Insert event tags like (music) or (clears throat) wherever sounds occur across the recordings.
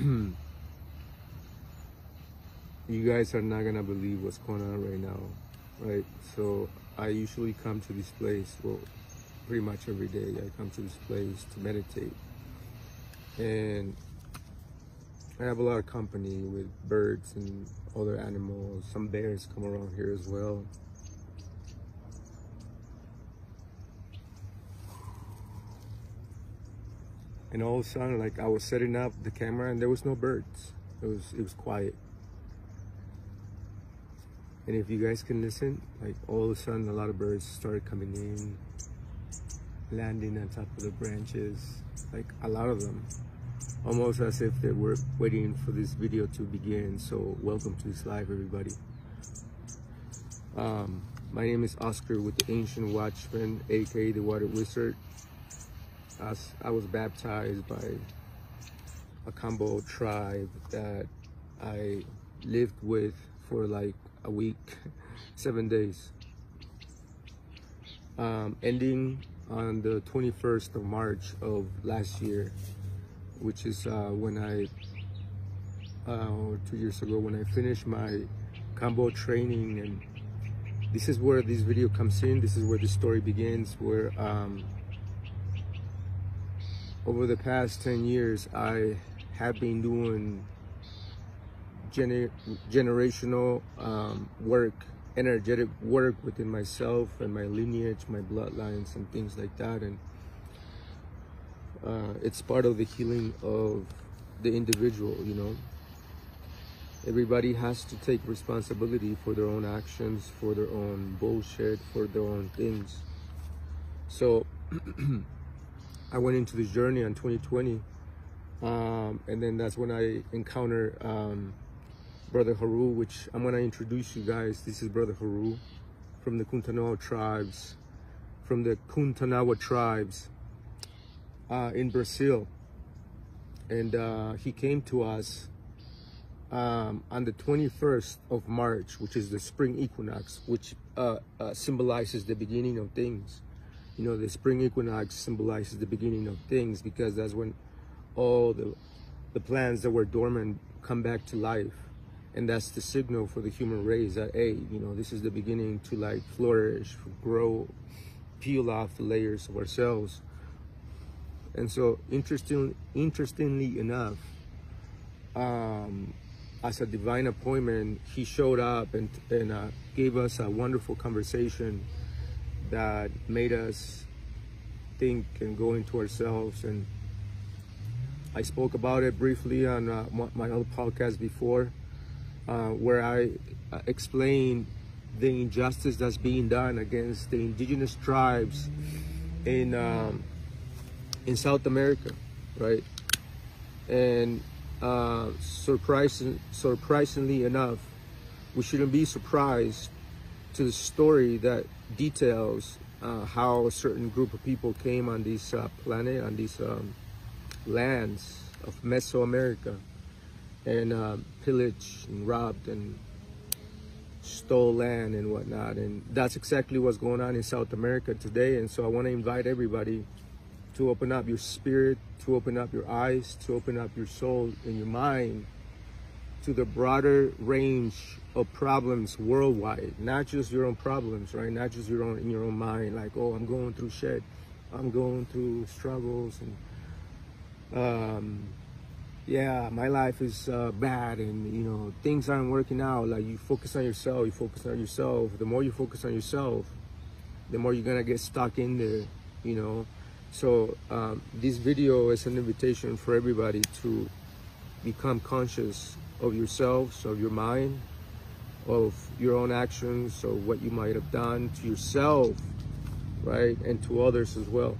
(clears throat) you guys are not gonna believe what's going on right now, right? So I usually come to this place, well, pretty much every day. I come to this place to meditate, and I have a lot of company with birds and other animals. Some bears come around here as well. And all of a sudden like I was setting up the camera and there was no birds. It was it was quiet. And if you guys can listen, like all of a sudden a lot of birds started coming in, landing on top of the branches, like a lot of them. Almost as if they were waiting for this video to begin. So welcome to this live everybody. Um, my name is Oscar with the Ancient Watchman, aka the Water Wizard. I, I was baptized by a Kambo tribe that I lived with for like a week, (laughs) seven days. Um, ending on the 21st of March of last year, which is uh, when I, uh, two years ago, when I finished my Kambo training. And this is where this video comes in. This is where the story begins, where um, over the past 10 years, I have been doing gener generational um, work, energetic work within myself and my lineage, my bloodlines, and things like that. And uh, it's part of the healing of the individual, you know. Everybody has to take responsibility for their own actions, for their own bullshit, for their own things. So, (clears throat) I went into this journey in 2020. Um, and then that's when I encountered um, Brother Haru, which I'm going to introduce you guys. This is Brother Haru from the Kuntanawa tribes, from the Kuntanawa tribes uh, in Brazil. And uh, he came to us um, on the 21st of March, which is the spring equinox, which uh, uh symbolizes the beginning of things you know, the spring equinox symbolizes the beginning of things because that's when all the, the plants that were dormant come back to life. And that's the signal for the human race that, hey, you know, this is the beginning to like flourish, grow, peel off the layers of ourselves. And so, interesting, interestingly enough, um, as a divine appointment, he showed up and, and uh, gave us a wonderful conversation that made us think and go into ourselves. And I spoke about it briefly on uh, my other podcast before, uh, where I uh, explained the injustice that's being done against the indigenous tribes in um, in South America, right? And uh, surprising, surprisingly enough, we shouldn't be surprised to the story that details uh, how a certain group of people came on this uh, planet, on these um, lands of Mesoamerica, and uh, pillaged and robbed and stole land and whatnot. And that's exactly what's going on in South America today. And so I want to invite everybody to open up your spirit, to open up your eyes, to open up your soul and your mind to the broader range of problems worldwide, not just your own problems, right? Not just your own in your own mind, like, oh, I'm going through shit, I'm going through struggles, and um, yeah, my life is uh, bad, and you know things aren't working out. Like you focus on yourself, you focus on yourself. The more you focus on yourself, the more you're gonna get stuck in there, you know. So um, this video is an invitation for everybody to become conscious of yourselves, of your mind, of your own actions, or what you might have done to yourself, right, and to others as well,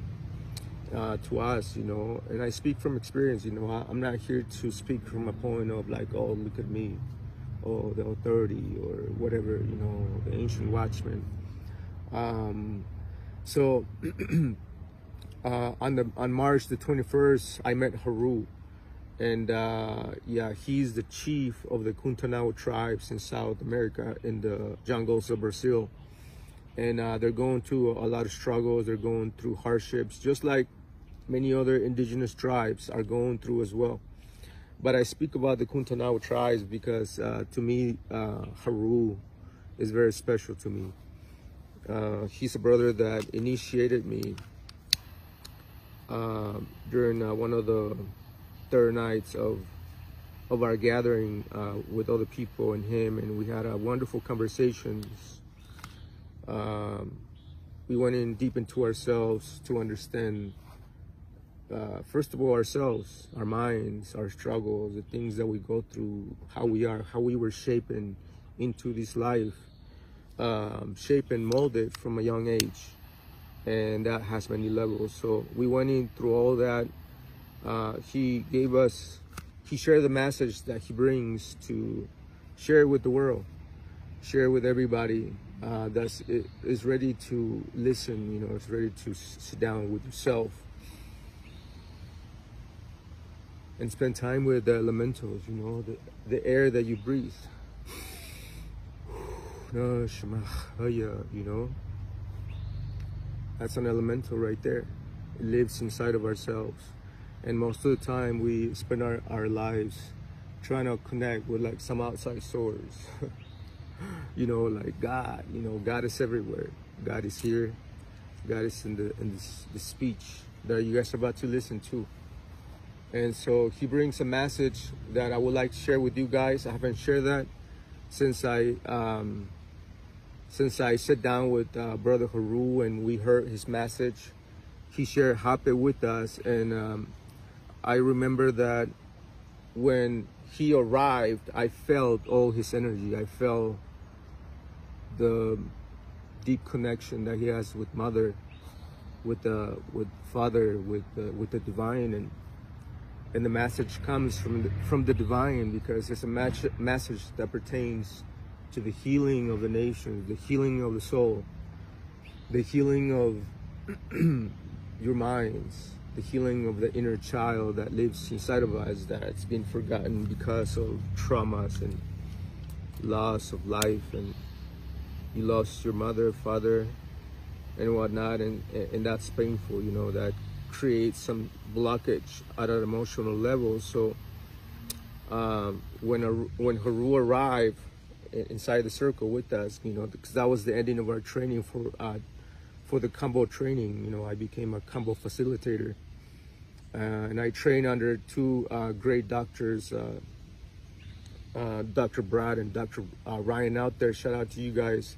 uh, to us, you know. And I speak from experience, you know. I, am not here to speak from a point of like, oh, look at me, or the authority, or whatever, you know, the ancient watchman. Um, so (clears throat) uh, on the on March the 21st, I met Haru and uh, yeah, he's the chief of the Kuntanao tribes in South America in the jungles of Brazil. And uh, they're going through a lot of struggles. They're going through hardships, just like many other indigenous tribes are going through as well. but I speak about the Kuntanawa tribes because uh, to me, uh, Haru is very special to me. Uh, he's a brother that initiated me uh, during one of the third nights of of our gathering uh, with other people and him, and we had a wonderful conversations. Um, we went in deep into ourselves to understand uh, first of all, ourselves, our minds, our struggles, the things that we go through, how we are, how we were shaped into this life, um, shaped and molded from a young age. And that has many levels. So we went in through all that. Uh, he gave us, he shared the message that he brings to share with the world, share with everybody uh, that's ready to listen, you know, is ready to sit down with yourself and spend time with the elementals, you know, the, the air that you breathe. (sighs) you know, that's an elemental right there. It lives inside of ourselves. And most of the time we spend our, our lives trying to connect with like some outside source. (laughs) you know, like God, you know, God is everywhere. God is here. God is in the in the speech that you guys are about to listen to. And so he brings a message that I would like to share with you guys. I haven't shared that since I um, since I sat down with uh, Brother Haru and we heard his message. He shared Hape with us, and um, I remember that when he arrived, I felt all his energy. I felt the deep connection that he has with Mother, with the with Father, with the, with the Divine, and and the message comes from the, from the divine because it's a match, message that pertains to the healing of the nation, the healing of the soul, the healing of (clears throat) your minds, the healing of the inner child that lives inside of us that's been forgotten because of traumas and loss of life and you lost your mother, father, and whatnot, and and that's painful. You know that creates some blockage at an emotional level. So um, when a, when Haru arrived inside the circle with us, you know, because that was the ending of our training for uh, for the combo training. You know, I became a combo facilitator, uh, and I trained under two uh, great doctors. Uh, uh, Dr. Brad and Dr. Uh, Ryan out there. Shout out to you guys.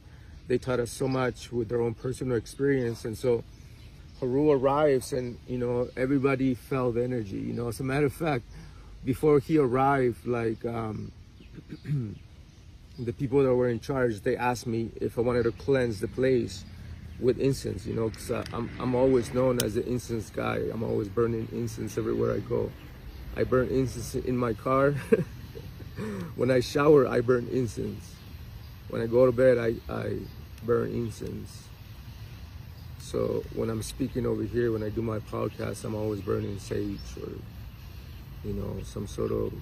They taught us so much with their own personal experience. And so Haru arrives and, you know, everybody felt the energy, you know. As a matter of fact, before he arrived, like, um, (clears throat) the people that were in charge, they asked me if I wanted to cleanse the place with incense, you know, because I'm, I'm always known as the incense guy. I'm always burning incense everywhere I go. I burn incense in my car. (laughs) when I shower, I burn incense. When I go to bed, I, I burn incense. So when I'm speaking over here, when I do my podcast, I'm always burning sage or, you know, some sort of.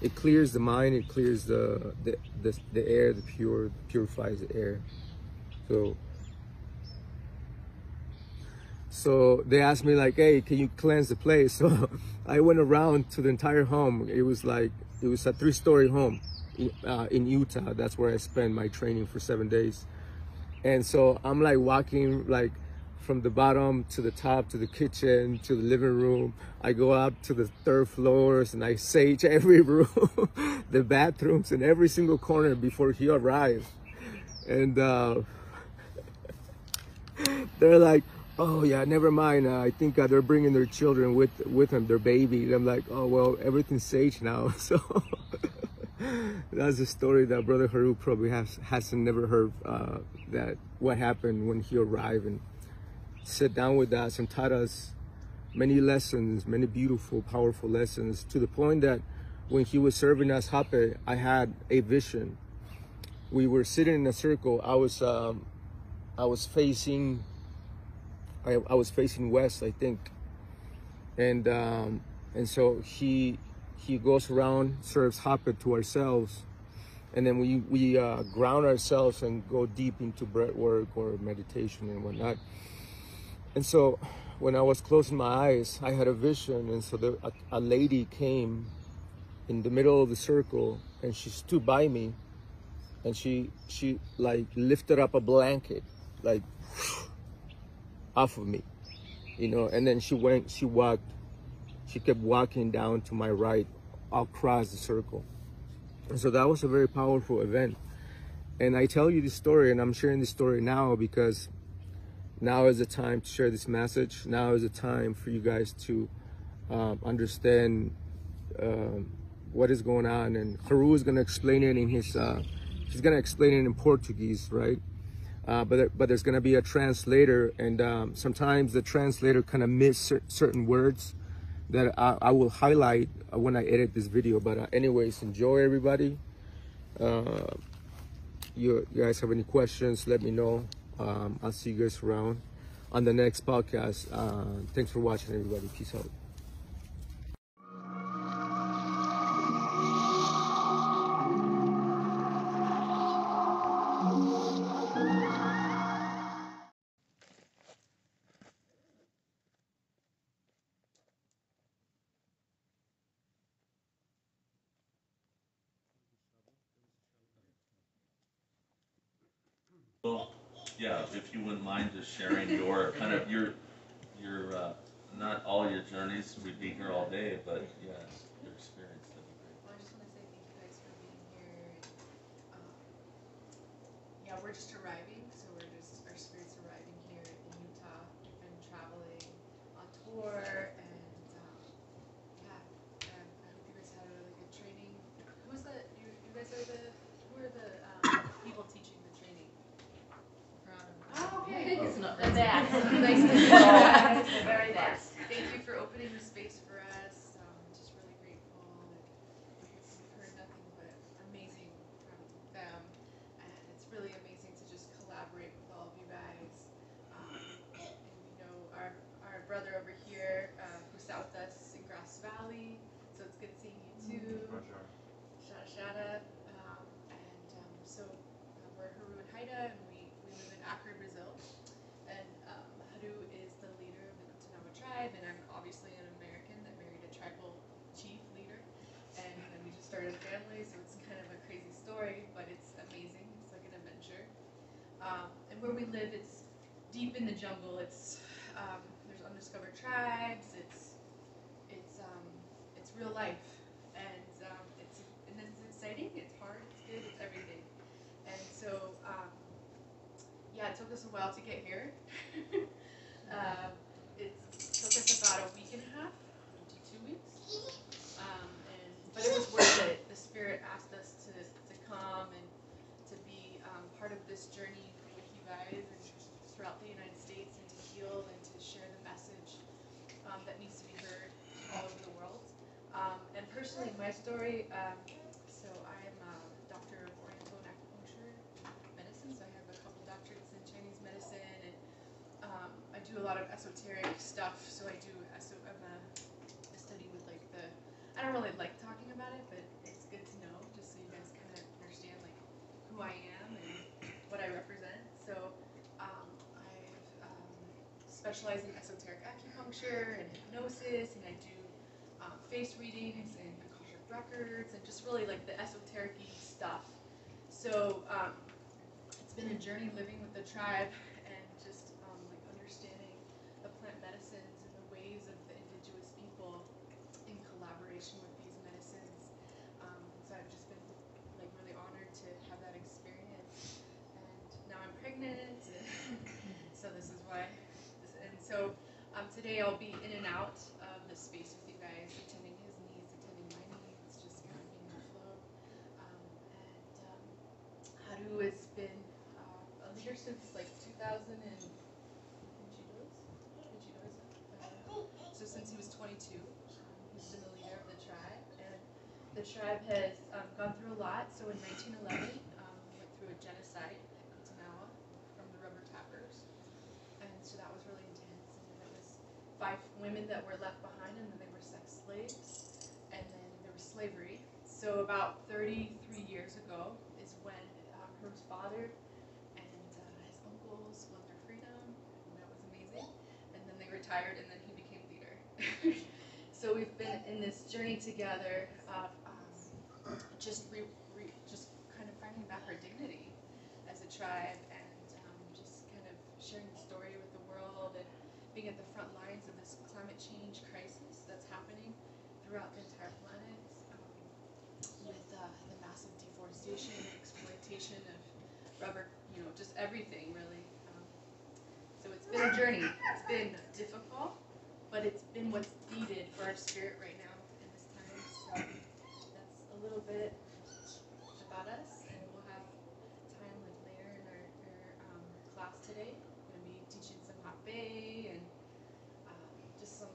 It clears the mind. It clears the the the, the air. The pure purifies the air. So. So they asked me like, "Hey, can you cleanse the place?" (laughs) So I went around to the entire home. It was like it was a three-story home uh, in Utah. That's where I spent my training for seven days and so I'm like walking like from the bottom to the top to the kitchen to the living room. I go up to the third floors and I sage (laughs) every room, (laughs) the bathrooms and every single corner before he arrives. And uh, they're like, oh yeah, never mind. Uh, I think uh, they're bringing their children with with them, their baby. And I'm like, oh well, everything's sage now. (laughs) So that's a story that Brother Haru probably has hasn't never heard. Uh, that what happened when he arrived and sat down with us and taught us many lessons, many beautiful, powerful lessons. To the point that when he was serving us hape, I had a vision. We were sitting in a circle. I was um, I was facing I, I was facing west, I think, and um, and so he he goes around, serves hape to ourselves, and then we we uh, ground ourselves and go deep into breath work or meditation and whatnot. And so when I was closing my eyes, I had a vision, and so the, a, a lady came in the middle of the circle, and she stood by me, and she she like lifted up a blanket, like off of me, you know, and then she went, she walked, she kept walking down to my right, across the circle, and so that was a very powerful event. And I tell you this story, and I'm sharing this story now because now is the time to share this message. Now is the time for you guys to um, understand um, what is going on. And Haru is going to explain it in his, uh, he's going to explain it in Portuguese, right? Uh, but, there, but there's going to be a translator, and um, sometimes the translator kind of miss cer- certain words that I, I, will highlight when I edit this video. But uh, anyways, enjoy everybody. Uh, you, you guys have any questions, let me know. Um, I'll see you guys around on the next podcast. Uh, thanks for watching, everybody. Peace out. If you wouldn't mind just sharing your kind of your your uh, not all your journeys. We'd be here all day, but yeah, your experience. Well, I just want to say thank you guys for being here. Um, yeah, we're just arriving, Jack. nice to meet you. (laughs) in the jungle. It's um, there's undiscovered tribes. It's it's um, it's real life, and um, it's and it's exciting. It's hard. It's good. It's everything. And so um, yeah, it took us a while to get here. um, it took us about a week and a half to two weeks. Um, and but it was worth it. The spirit asked us to, to come and to be um, part of this journey with you guys and throughout the United States and to heal and to share the message um, that needs to be heard all over the world. Um, and personally, my story. Um, so I am a doctor of Oriental and acupuncture medicine. So I have a couple doctorates in Chinese medicine, and um, I do a lot of esoteric stuff. So I do. eso- I'm a, I study with like the. I don't really like talking about it, but it's good to know, just so you guys kind of understand like who I am and what I represent. So um, I've um, specialized in esoteric acupuncture and hypnosis, and I do um, face readings records, and just really like the esoteric stuff. So um, it's been a journey living with the tribe and just um, like understanding the plant medicines and the ways of the indigenous people in collaboration with these medicines. Um, so I've just been like really honored to have that experience, and now I'm pregnant. (laughs) so this is why. And so um, today I'll be in and out of the space with you guys, attending his needs, attending my needs, just kind of being in the flow. Um, and um, Haru has been uh, a leader since like 2000 and. Uh, so since he was 22, um, he's been the leader of the tribe, and the tribe has um, gone through a lot. So in 1911, um, we went through a genocide at Kutanawa from the rubber tappers, and so that was really intense. And then there was five women that were left behind, and then they were sex slaves, and then there was slavery. So about 33 years ago is when um, Herb's father and uh, his uncles won their freedom, and that was amazing. And then they retired and then he became leader. (laughs) so we've been in this journey together um, just re, re, just kind of finding back our dignity as a tribe and um, just kind of sharing the story with the world and being at the front lines of this climate change crisis that's happening throughout the entire planet um, with uh, the massive deforestation exploitation of rubber, you know, just everything really. Um, so it's been a journey. It's been difficult, but it's been what's needed for our spirit right now in this time. So that's a little bit about us, and we'll have time with Lair in our, our um, class today. We're gonna be teaching some hape and um, just some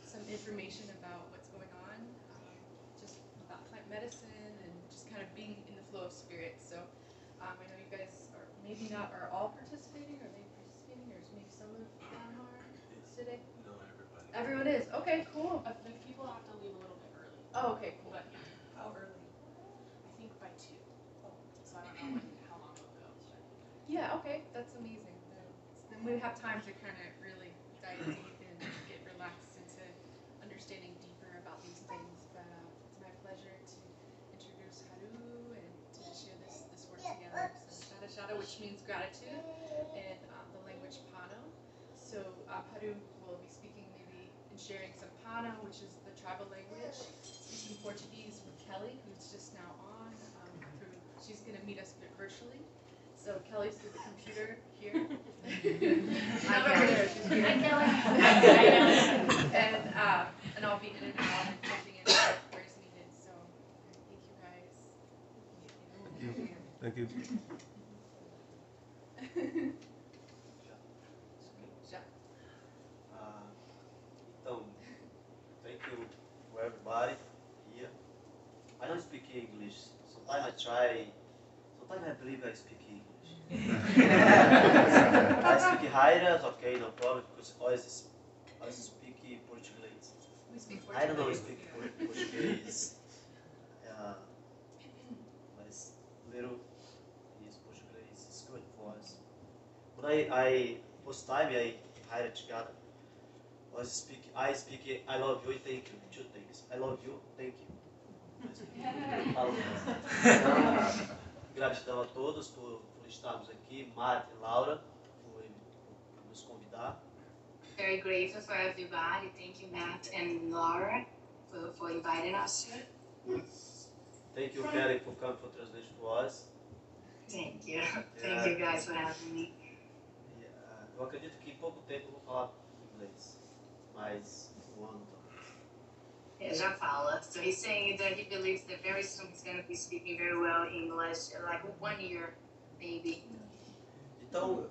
some information about what's going on, um, just about plant medicine and just kind of being in the flow of spirit. So um, I know you guys are maybe not are all participating. Are they participating, or is maybe some of them are today? No, everybody. Everyone is. Okay, cool. Uh, the people have to leave a little bit early, Oh, okay, cool. but yeah, How early? I think by two. So I don't know when, how long it'll go, but. Yeah, okay, that's amazing. Then, we have time to kind of really dive deep and get relaxed into understanding deeper about these things. But uh, it's my pleasure to introduce Haru and to share this, this work together. So Shada Shada, which means gratitude in um, the language Pano. So uh, Haru will be speaking maybe and sharing some Pano, which is the tribal language, speaking Portuguese with Kelly, who's just now on. Um, through, she's going to meet us virtually. So Kelly's through the computer here. Not over there, she's here. Hi, Kelly. and uh, and I'll be in and out and jumping in where it's needed. So thank you guys. Thank you. Já. (laughs) Uh, então, thank you for everybody here. I don't speak English. Sometimes I try. Sometimes I believe I speak English. I speak Hairas, okay, no problem, because I always, always speak Portuguese. We speak I don't know Portuguese. speak Por- Portuguese. Uh, but it's little is Portuguese is good for us. When I, I first time I hired together, I speak I speak I love you thank you. Two things. I love you, thank you. I falo. (laughs) (laughs) Gratidão a todos por estarmos aqui, Marta e Laura, por, por nos convidar. Very grateful for everybody. Thank you, Matt and Laura, for, for inviting us here. Thank you, Kelly, for coming for translation for us. Thank you. Thank you guys for having me. E, ah, eu acredito que em pouco tempo eu vou falar inglês, mas um ano talvez. Yeah, já fala. So he's saying that he believes that very soon he's going to be speaking very well English, like one year, maybe. Então,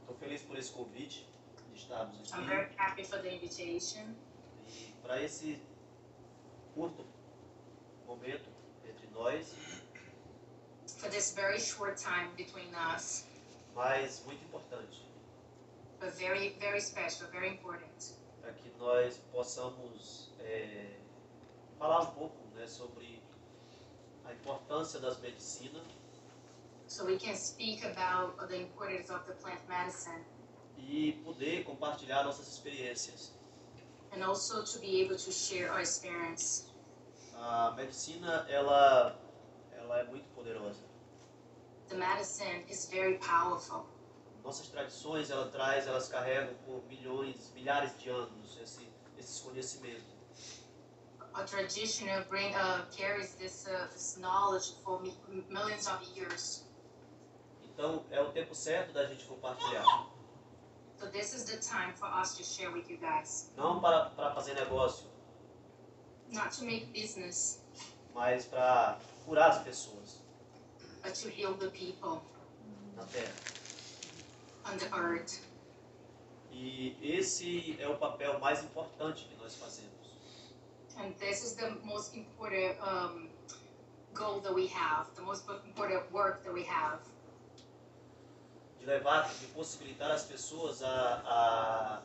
estou feliz por esse convite de estarmos I'm aqui very happy for the invitation. e para esse curto momento entre nós, For this very short time between us, mas muito importante, but very, very special, very important. para que nós possamos é, falar um pouco né, sobre a importância das medicinas So we can speak about the importance of the plant medicine e poder compartilhar nossas experiências. and also to be able to share our experience. A medicina ela ela é muito poderosa. The medicine is very powerful. Nossas tradições ela traz, elas carregam por milhões, milhares de anos esse esse conhecimento. A tradition bring, uh, carries this, uh, this knowledge for mi- millions of years. Então é o tempo certo da gente compartilhar, So this is the time for us to share with you guys, não para para fazer negócio, not to make business, mas para curar as pessoas but to heal the people na Terra. on the earth. E esse é o papel mais importante que nós fazemos. And this is the most important um, goal that we have, the most important work that we have, de levar, de possibilitar as pessoas a, a,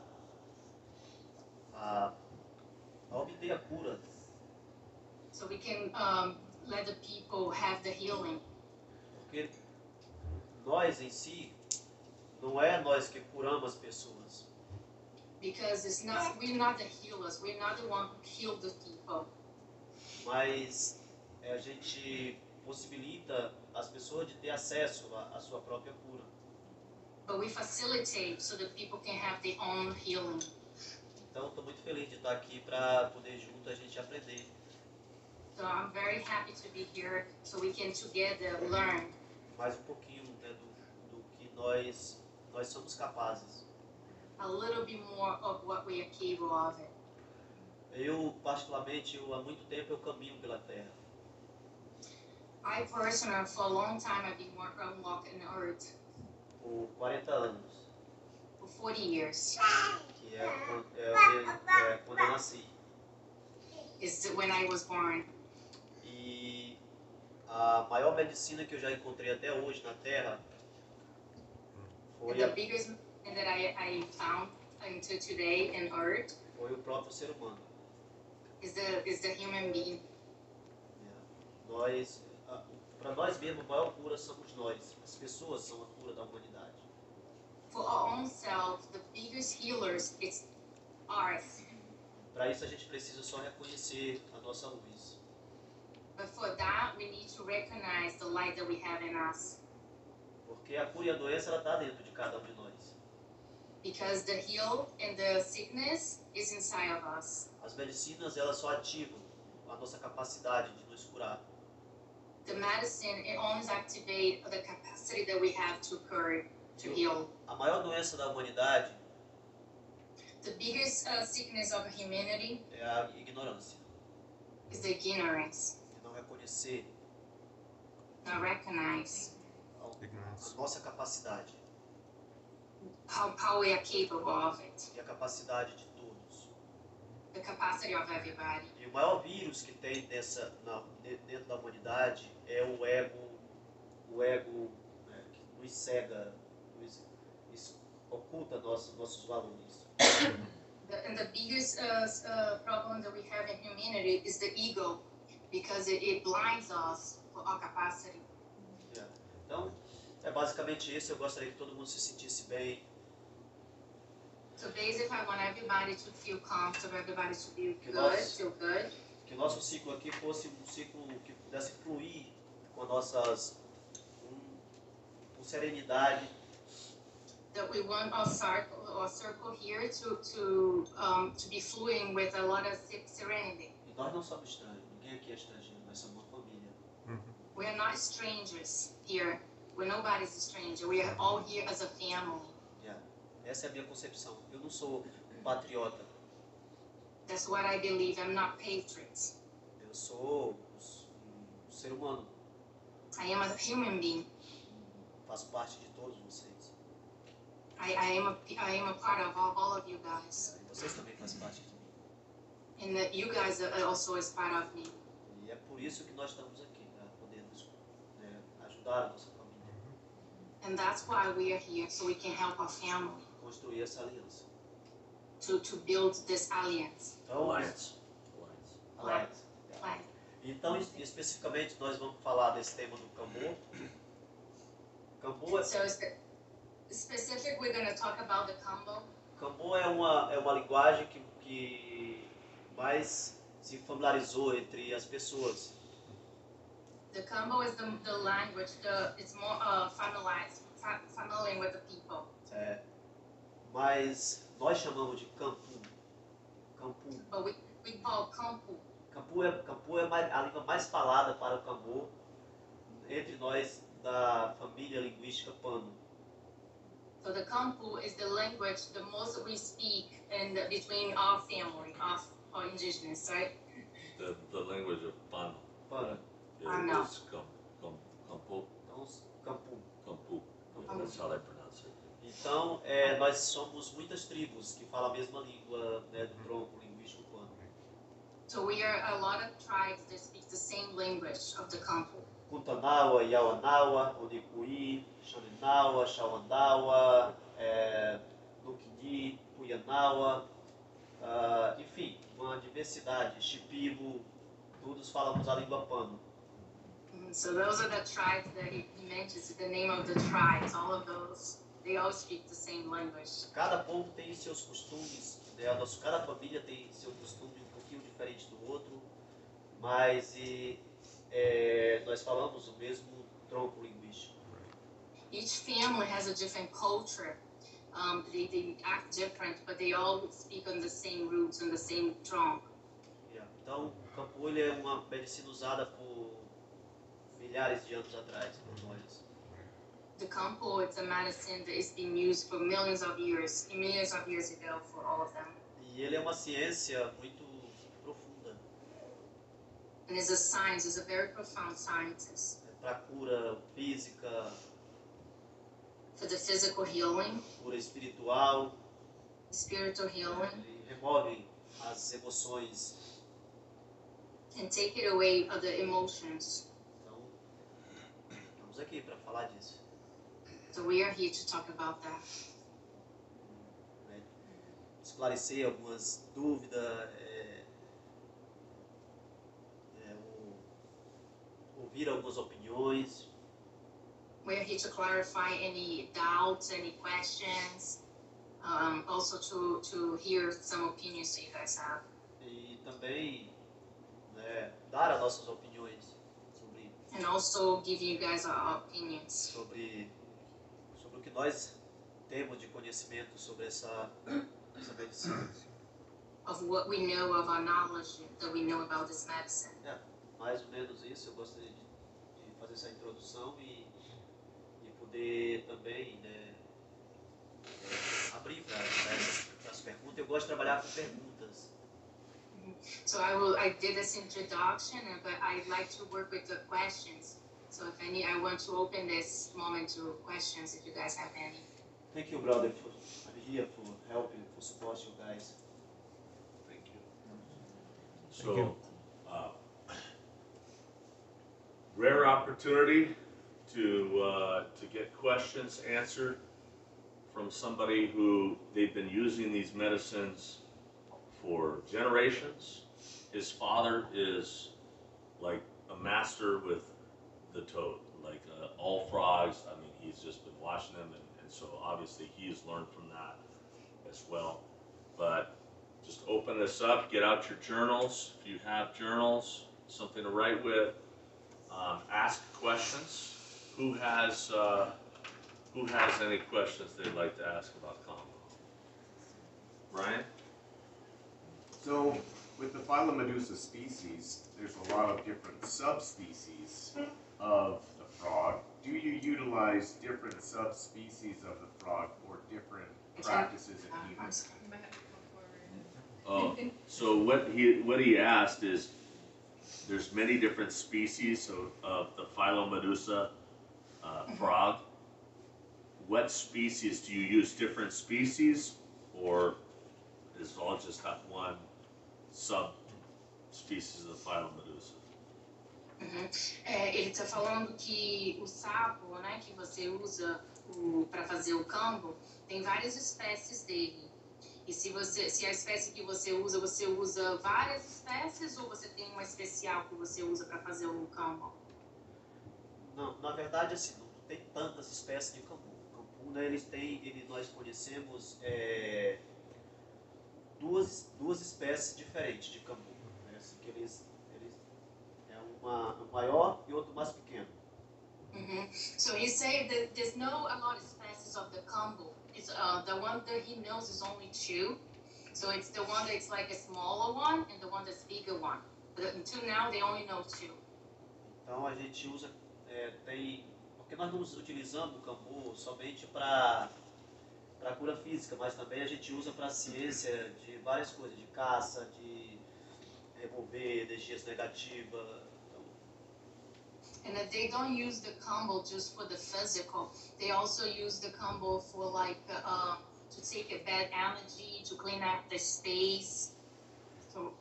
a, a obter a cura. so we can um, let the people have the healing. Porque nós em si, não é nós que curamos as pessoas, because it's not we're not the healers. We're not the one who heal the people. mas é, a gente possibilita as pessoas de ter acesso à, à sua própria cura. But we facilitate so that people can have their own healing. Então, estou muito feliz de estar aqui para poder junto a gente aprender. So I'm very happy to be here so we can together learn mais um pouquinho né, do, do que nós nós somos capazes. a little bit more of what we are capable of. It. Eu particularmente, eu, há muito tempo eu caminho pela Terra. I personally, for a long time, I've been on walking the earth por 40 anos, for 40 years. que é, quando- é, o- é quando eu nasci. Is when I was born. E a maior medicina que eu já encontrei até hoje na Terra foi, a, I, I foi o próprio ser humano. is the is the human being. Nós, para nós mesmos, a maior cura somos nós. As pessoas são a cura da humanidade. For our own self, the biggest healers is ours. Para isso a gente precisa só reconhecer a nossa luz. But for that, we need to recognize the light that we have in us. Porque a cura e a doença ela está dentro de cada um de nós. Because the heal and the sickness is inside of us. As medicinas elas só ativam a nossa capacidade de nos curar. The medicine, it only activates the capacity that we have to cure, to heal. A maior doença da humanidade The biggest uh, sickness of humanity é a ignorância, is the ignorance, é não reconhecer not recognize a, Ignorance. a nossa capacidade how, how we are capable of it, e a capacidade de todos. the capacity of everybody. E o maior vírus que tem nessa, na, de- dentro da humanidade é o ego, o ego né, que nos cega, nos, nos oculta nossos, nossos valores. The, and the biggest uh, uh, problem that we have in humanity is the ego, because it, it blinds us for our capacity. Então, é basicamente isso. Eu gostaria que todo mundo se sentisse bem, So basically, I want everybody to feel comfortable, everybody to Que good, nós- feel good. que nosso ciclo aqui fosse um ciclo que pudesse fluir com nossas com, com serenidade, That we want our circle, our circle here to to um, to be fluent with a lot of se- serenity. e nós não somos estranhos, ninguém aqui é estrangeiro, nós somos uma família. We are not strangers here. We're nobody's stranger. We are all here as a family. Essa é a minha concepção. Eu não sou um patriota, That's what I believe. I'm not patriots. eu sou um ser humano, I am a human being. faço parte de todos vocês. I, I am a I am a part of all, all of you guys, E vocês também fazem parte de mim. and that you guys are also is part of me. E é por isso que nós estamos aqui, para podermos né, ajudar a nossa família And that's why we are here, so we can help our family construir essa aliança. to, to build this alliance. Então, Alliance. Alliance. Então, es- especificamente, nós vamos falar desse tema do Cambô. Cambô é, so specific, we're gonna talk about the combo. Cambô é uma, é uma linguagem que, que mais se familiarizou entre as pessoas. The combo is the, the language. The it's more uh, familiarized, fa- familiar with the people. É, mas nós chamamos de Campu. Campu. But we, we call kampu. Campu é, Campu é a língua mais falada para o Cambô entre nós da família linguística Pano. So the kampu is the language the most we speak in the, between our family, our, our indigenous, right? The, the language of Pano. Pano. Pano. Is Kam, Kam, Kampo, Então, Campu. Kampu. Yeah, that's how they pronounce it. Então, é, nós somos muitas tribos que falam a mesma língua né, do tronco linguístico Pano. So we are a lot of tribes that speak the same language of the kampu. Kuntanawa, Yawanawa, Onikuí, Xaninawa, Xauandawa, é, Nukini, Puyanawa, ah, enfim, uma diversidade, Shipibo, todos falamos a língua Pano. Mm, So those are the tribes that he mentions, the name of the tribes, all of those. they all speak the same language. Cada povo tem seus costumes, né? Cada família tem seu costume um pouquinho diferente do outro, mas e, é, nós falamos o mesmo tronco linguístico. Each family has a different culture. Um, they, they act different, but they all speak on the same roots and the same trunk. Yeah. Então, o campo ele é uma medicina usada por milhares de anos atrás por nós. The kampo, it's a medicine that is being used for millions of years, millions of years ago for all of them. E ele é uma ciência muito And it's a science, it's a very profound scientist para cura física, for the physical healing, cura espiritual. spiritual healing, Ele remove as emoções. and take it away of the emotions. Então, estamos aqui para falar disso. So we are here to talk about that. né? Esclarecer algumas dúvidas, é, é, o- ouvir algumas opiniões. We are here to clarify any doubts, any questions, um, also to, to hear some opinions that you guys have. e também né, dar as nossas opiniões sobre, And also give you guys our opinions sobre, sobre o que nós temos de conhecimento sobre essa, essa medicina. of what we know of our knowledge that we know about this medicine. Mais ou menos isso, eu gostaria de fazer essa introdução e, e poder também né, é, abrir para as perguntas. Eu gosto de trabalhar com perguntas. So I will. I did this introduction, but I'd like to work with the questions. So if any, I want to open this moment to questions if you guys have any. Thank you, brother, for here for helping, for support you guys. Thank you. So, you. uh, rare opportunity to, uh, to get questions answered from somebody who, they've been using these medicines for generations. His father is like a master with the toad, like uh, all frogs. I mean, he's just been watching them, and, and so obviously he's learned from that as well. But just open this up, get out your journals. If you have journals, something to write with, um, ask questions. Who has uh, who has any questions they'd like to ask about combo? Ryan? So, with the Phylomedusa species, there's a lot of different subspecies of the frog. Do you utilize different subspecies of the frog for different practices Uh, and I'm humans? sorry. You might have to come forward. Oh, so what he what he asked is, there's many different species of, of the Phylomedusa uh, frog. What species do you use? Different species, or is it all just that one subspecies of the Phylomedusa? Uhum. É, ele está falando que o sapo, né, que você usa para fazer o cambo, tem várias espécies dele. E se você, se a espécie que você usa, você usa várias espécies ou você tem uma especial que você usa para fazer o cambo? Não, na verdade, assim, não tem tantas espécies de cambu. O cambu, né, eles têm, ele, nós conhecemos é, duas, duas espécies diferentes de cambu. Né, assim, que eles, eles é uma um maior e outro mais pequeno. Mhm. So he said that there's no a lot of species of the combo. It's uh, the one that he knows is only two. So it's the one that's like a smaller one and the one that's bigger one. But until now, they only know two. Então a gente usa, é, tem, porque nós não utilizamos o cambu somente para para cura física, mas também a gente usa para ciência de várias coisas, de caça, de remover energias negativas. And that they don't use the combo just for the physical. They also use the combo for like uh, to take a bad energy, to clean up the space. So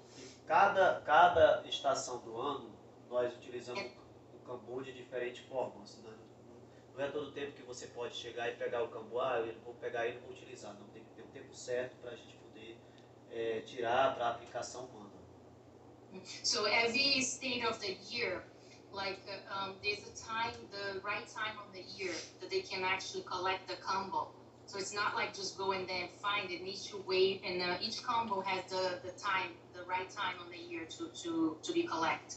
cada, cada estação do ano nós utilizamos o cambu de diferentes formas. Né? Não é todo tempo que você pode chegar e pegar o cambu, ah, eu vou pegar ele e vou utilizar. Não, tem que ter o tempo certo para a gente poder é, tirar para aplicação humana. So every state of the year, like uh, um, there's a time, the right time of the year that they can actually collect the combo. So it's not like just go in there and find it. Needs to wait, and uh, each combo has the, the time, the right time of the year to to to be collect.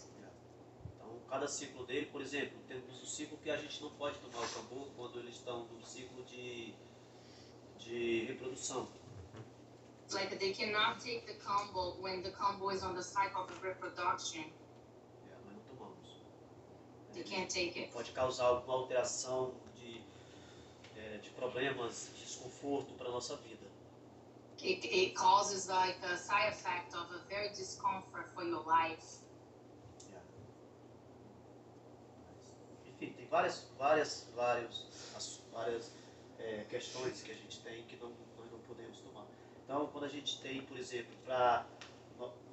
Então, cada ciclo dele, por exemplo, temos o ciclo que a gente não pode tomar o cambu quando eles estão no ciclo de, de reprodução. Like they cannot take the combo when the combo is on the cycle of reproduction. Pode causar alguma alteração de, é, de problemas, desconforto para a nossa vida. It, it causes like a side effect of a very discomfort for your life. Enfim, tem várias, várias, vários, as- várias é, questões que a gente tem que não, nós não podemos tomar. Então, quando a gente tem, por exemplo, para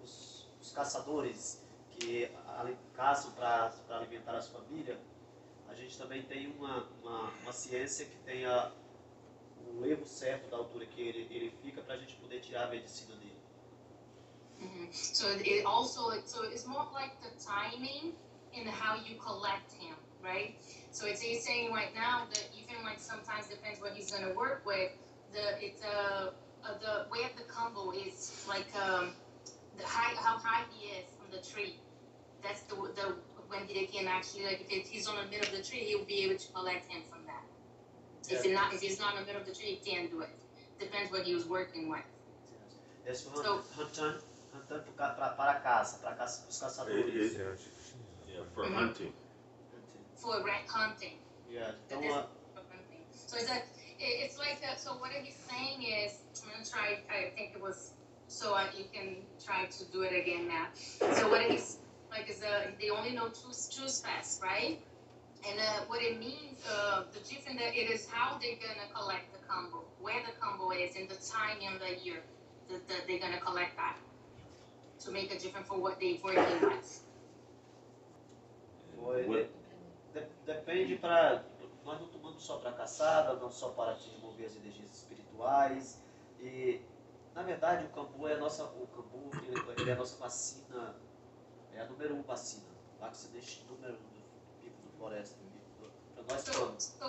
os, os caçadores que caçam para alimentar as famílias, a gente também tem uma, uma, uma ciência que tenha o erro certo da altura que ele, ele fica para a gente poder tirar a medicina dele. Mhm. So it also so it's more like the timing and how you collect him, right? So it's he's saying right now that even like sometimes depends what he's gonna work with. The it's uh, uh the way of the combo is like um the high how high he is from the tree. That's the the when they can actually like if he's on the middle of the tree, he'll be able to collect him from that. If it not if he's not in the middle of the tree, he can't do it. Depends what he was working with. Esse foi So- Huntan, Huntan para para caça, para caça, os caçadores. It- Yeah, for Mhm. hunting. For rat hunting. Yeah, Então, This- a- So it's a, it- it's like a, so what he's saying is, I'm gonna try, I think it was, so uh, you can try to do it again now. So what he's, like is uh, they only know two, two specs, right? And uh, what it means, uh, the difference that it is how they're gonna collect the combo, where the combo is, and the time in the year that, that they're gonna collect that. To make a difference for what they're working with. Foi, de- depende para. Nós não tomamos só para caçada, não só para te remover as energias espirituais. E, na verdade, o cambu é a nossa. O cambu ele, ele é a nossa vacina. É a número um vacina. Vaccination número um do pico do floresta. Para nós So, todos. so,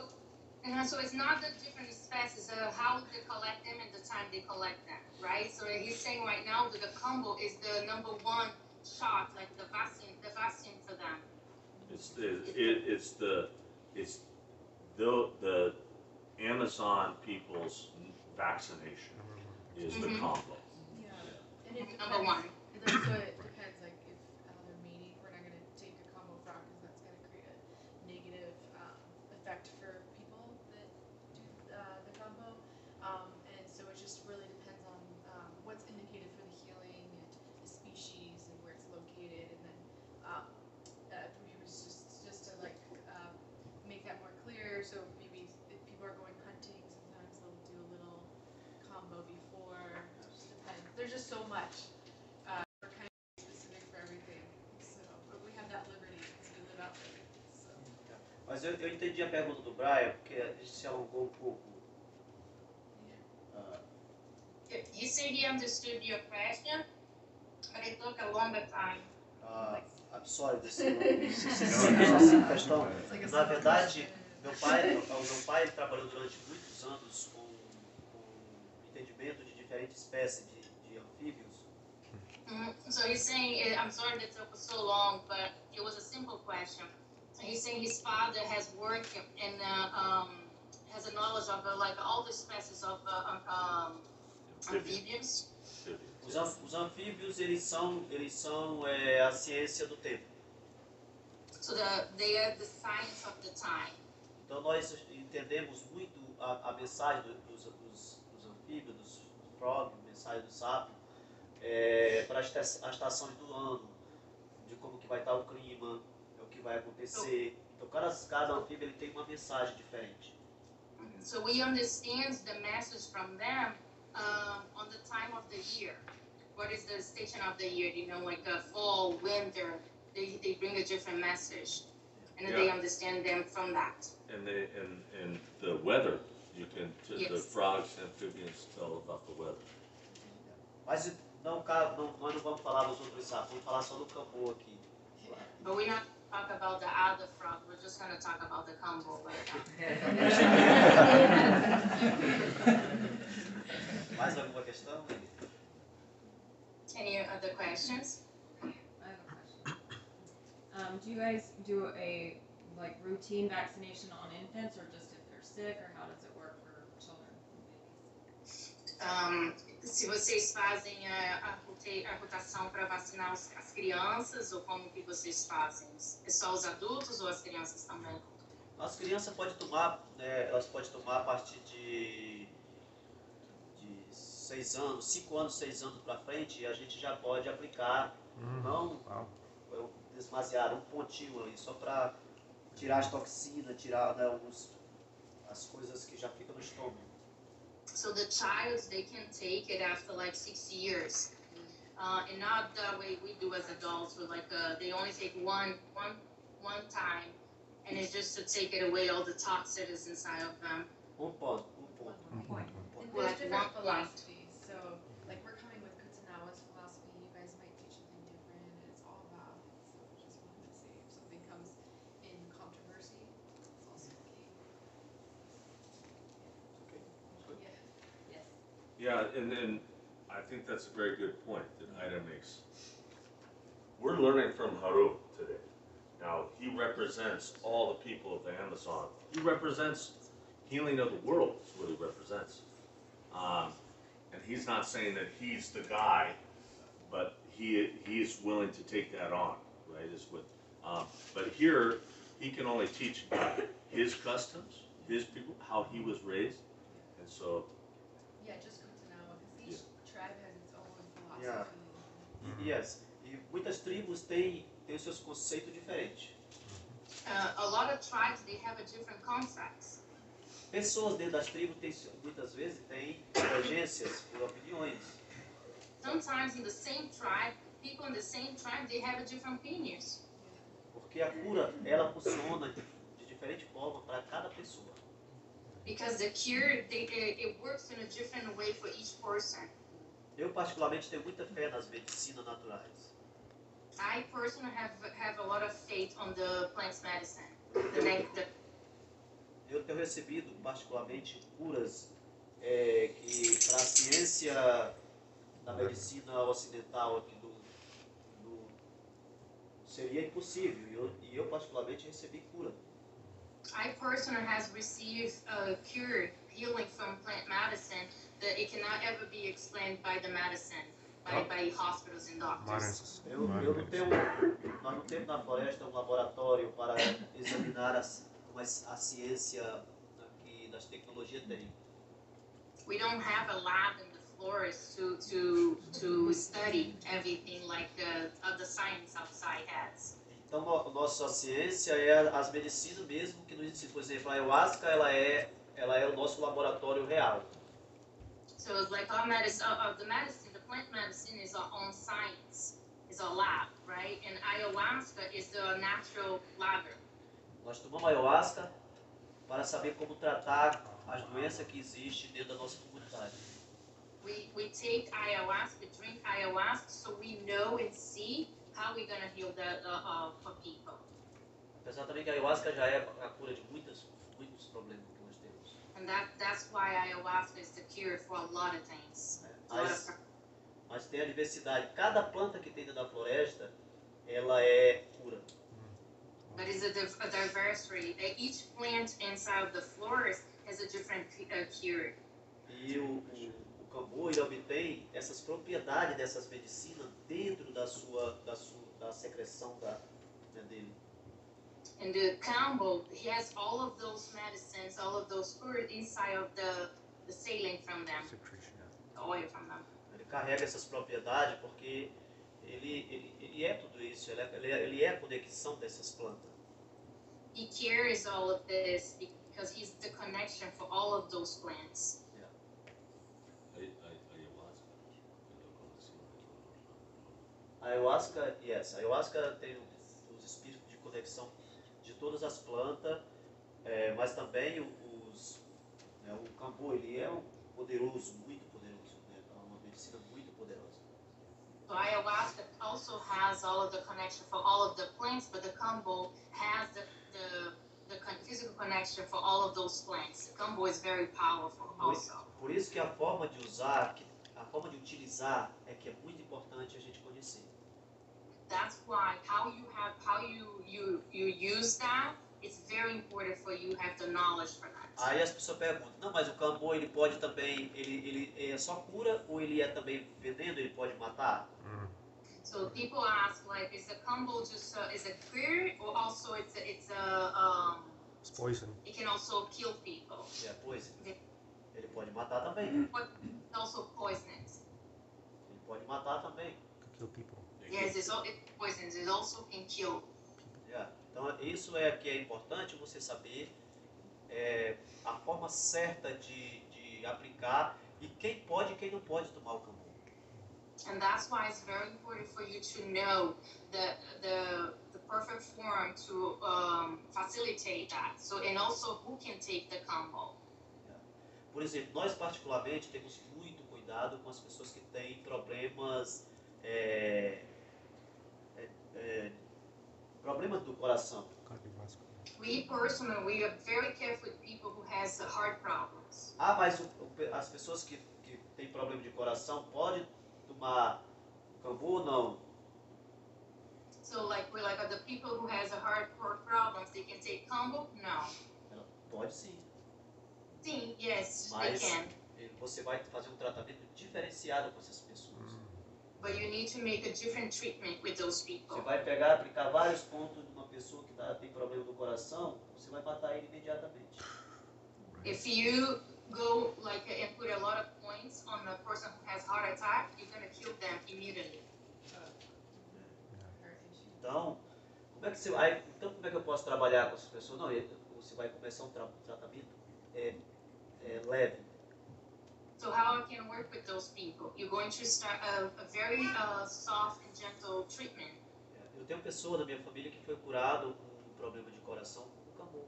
uh, so it's not the different species, uh, how they collect them and the time they collect them, right? So he's saying right now that the combo is the number one shot, like the vaccine, the vaccine for them. It's the, it, it's the, it's the, the Amazon people's vaccination is the Mhm. combo. Yeah. And it Number one. And then, Mas eu, eu entendi a pergunta do Brian, porque a gente se alongou um pouco. Ah, He said he understood your question, but it took a longer time. ah, I'm sorry, (laughs) não. questão. Na verdade. Meu pai, meu pai trabalhou durante muitos anos com, com entendimento de diferentes espécies de, de anfíbios. Mhm. So he's saying, uh, I'm sorry that took so long, but it was a simple question. He's saying his father has worked and uh, um, has a knowledge of uh, like all the species of uh, um, amphibians. Os, anf- os anfíbios, eles são, eles são é, a ciência do tempo. So the, they are the science of the time. Então nós entendemos muito a, a mensagem do- dos, dos, dos anfíbios, dos frog, a mensagem do sapo, é, para as as estações do ano, de como que vai estar o clima, vai acontecer. Então cada, cada anfíbio ele tem uma mensagem diferente. So we understand the message from them um, on the time of the year. What is the station of the year? You know, like uh, fall, winter. They, they bring a different message, and then they Yeah. understand them from that. And they, and, and the weather, you can, to the Yes. frogs, amphibians tell about the weather. Mas não, não, nós não vamos falar dos outros sapos, vamos falar só do cambu aqui. But we're not talk about the other frog. We're just gonna talk about the combo right Mais alguma questão? now. (laughs) Any other questions? I have a question. Um, do you guys do a like routine vaccination on infants, or just if they're sick, or how does it work for children and babies? Um, se vocês fazem a, a, a rotação para vacinar os- as crianças ou como que vocês fazem? É só os adultos ou as crianças também? As crianças podem tomar, né, elas podem tomar a partir de, de seis anos, cinco anos, seis anos para frente, e a gente já pode aplicar, não Uau. eu desmasear um pontinho ali, só para tirar as toxinas, tirar né, uns, as coisas que já ficam no estômago. So the child, they can take it after like six years. Uh, and not the way we do as adults, where like uh, they only take one, one, one time, and it's just to take it away all the toxins inside of them. Um ponto, um ponto. One point. And Well, there's like different one point. philosophies. So, like we're coming with Kutsanawa's philosophy. You guys might teach something different, and it's all about. So, just wanted to say, if something comes in controversy, it's also okay. Yeah. Yes. Yeah, and then I think that's a very good point that Ida makes. We're learning from Haru today. Now, he represents all the people of the Amazon. He represents healing of the world, is what he represents. Um, and he's not saying that he's the guy, but he he's willing to take that on, right? Is what. Um, but here, he can only teach his customs, his people, how he was raised, and so Yeah, just Yeah. Yes, e muitas tribos têm, têm seus conceitos diferentes. Uh, a lot of tribes, they have a different contracts. Pessoas dentro das tribos têm, muitas vezes têm divergências por opiniões. Sometimes in the same tribe, people in the same tribe, they have a different opinions. Porque a cura, ela funciona de, diferente forma para cada pessoa. Because the cure, they, it works in a different way for each person. Eu particularmente tenho muita fé nas medicinas naturais. I personally have have a lot of faith on the plant medicine. The, the Eu tenho recebido particularmente curas é, que para a ciência da medicina ocidental aqui do, do seria impossível. E eu, e eu particularmente recebi cura. I personally has received a cure healing from plant medicine that it cannot ever be explained by the medicine, by, by hospitals and doctors. Eu, eu não tenho, nós não temos na floresta um laboratório para examinar as, mas a ciência que das tecnologias tem. We don't have a lab in the forest to to to study everything like the uh, the science outside has. Então, no, nossa ciência é as medicinas mesmo que nos ensina. Por exemplo, a ayahuasca ela é, ela é o nosso laboratório real. So it's like our medicine, uh, uh, the medicine, the plant medicine is our own science, is our lab, right? And ayahuasca is the natural lab. Nós tomamos ayahuasca para saber como tratar as doenças que existem dentro da nossa comunidade. We, we take ayahuasca, drink ayahuasca, so we know and see how we're gonna heal the, the uh, people. Apesar também que a ayahuasca já é a cura de muitas, muitos problemas. And that, that's why ayahuasca is the cure for a lot of things. A lot Mas, of, mas tem a diversidade. Cada planta que tem dentro da floresta, ela é cura. but it's a, a diversity. Each plant inside of the forest has a different uh, cure. E o, o, o cambu ele obtém essas propriedades dessas medicinas dentro da sua, da sua da secreção da, né, dele. And the combo, he has all of those medicines, all of those fluids inside of the, the saline from them, the oil from them. Ele carrega essas propriedades porque ele, ele, ele é tudo isso, ele é, ele é, ele é a conexão dessas plantas. He carries all of this because he's the connection for all of those plants. Ay- ay- ayahuasca. Eu conheci A ayahuasca, yes, a ayahuasca tem os, os espíritos de conexão todas as plantas, é, mas também os, né, o cambu ele é um poderoso, muito poderoso, né, é uma medicina muito poderosa. So ayahuasca also has all of the connection for all of the plants, but the combo has the the, the physical connection for all of those plants. The combo is very powerful also. Por isso que a forma de usar, a forma de utilizar é que é muito importante a gente conhecer. That's why how you have how you you you use that it's very important for you to have the knowledge for that. Aí as pessoas perguntam, não, mas o cambô ele pode também, ele, ele é só cura ou ele é também veneno, ele pode matar? So people ask like, is the combo just uh, is it clear or also it's a, it's a um It's poison. it can also kill people. É, pois, ele pode matar também. It's also poisonous. Ele pode matar também. Kill people. Yes, it's, al- it's poisonous. It also can kill. É, Então isso é que é importante você saber é, a forma certa de, de aplicar e quem pode e quem não pode tomar o cambô. And that's why it's very important for you to know the the the perfect form to um, facilitate that. So and also who can take the combo. Por exemplo, nós particularmente temos muito cuidado com as pessoas que têm problemas, é, é, problemas do coração. We personally we are very careful with people who has heart problems. Ah, mas o- as pessoas que, que têm problema de coração podem tomar cambu ou não? So like we're like the people who has a heart pro- problems they can take combo? No. Ela pode sim. Sim, yes, Mas they can. eh, você vai fazer um tratamento diferenciado com essas pessoas. But you need to make a different treatment with those people. Você vai pegar, aplicar vários pontos numa pessoa que tá, tem problema do coração, você vai matar ele imediatamente. If you go like and put a lot of points on a person who has heart attack, you're gonna kill them immediately. Então, como é que você vai, então como é que eu posso trabalhar com essas pessoas? Não, você vai começar um tra- tratamento é, é, leve. So how I can work with those people? You're going to start a, a very uh, soft and gentle treatment. Eu tenho pessoa da minha família que foi curado com um problema de coração com cambu.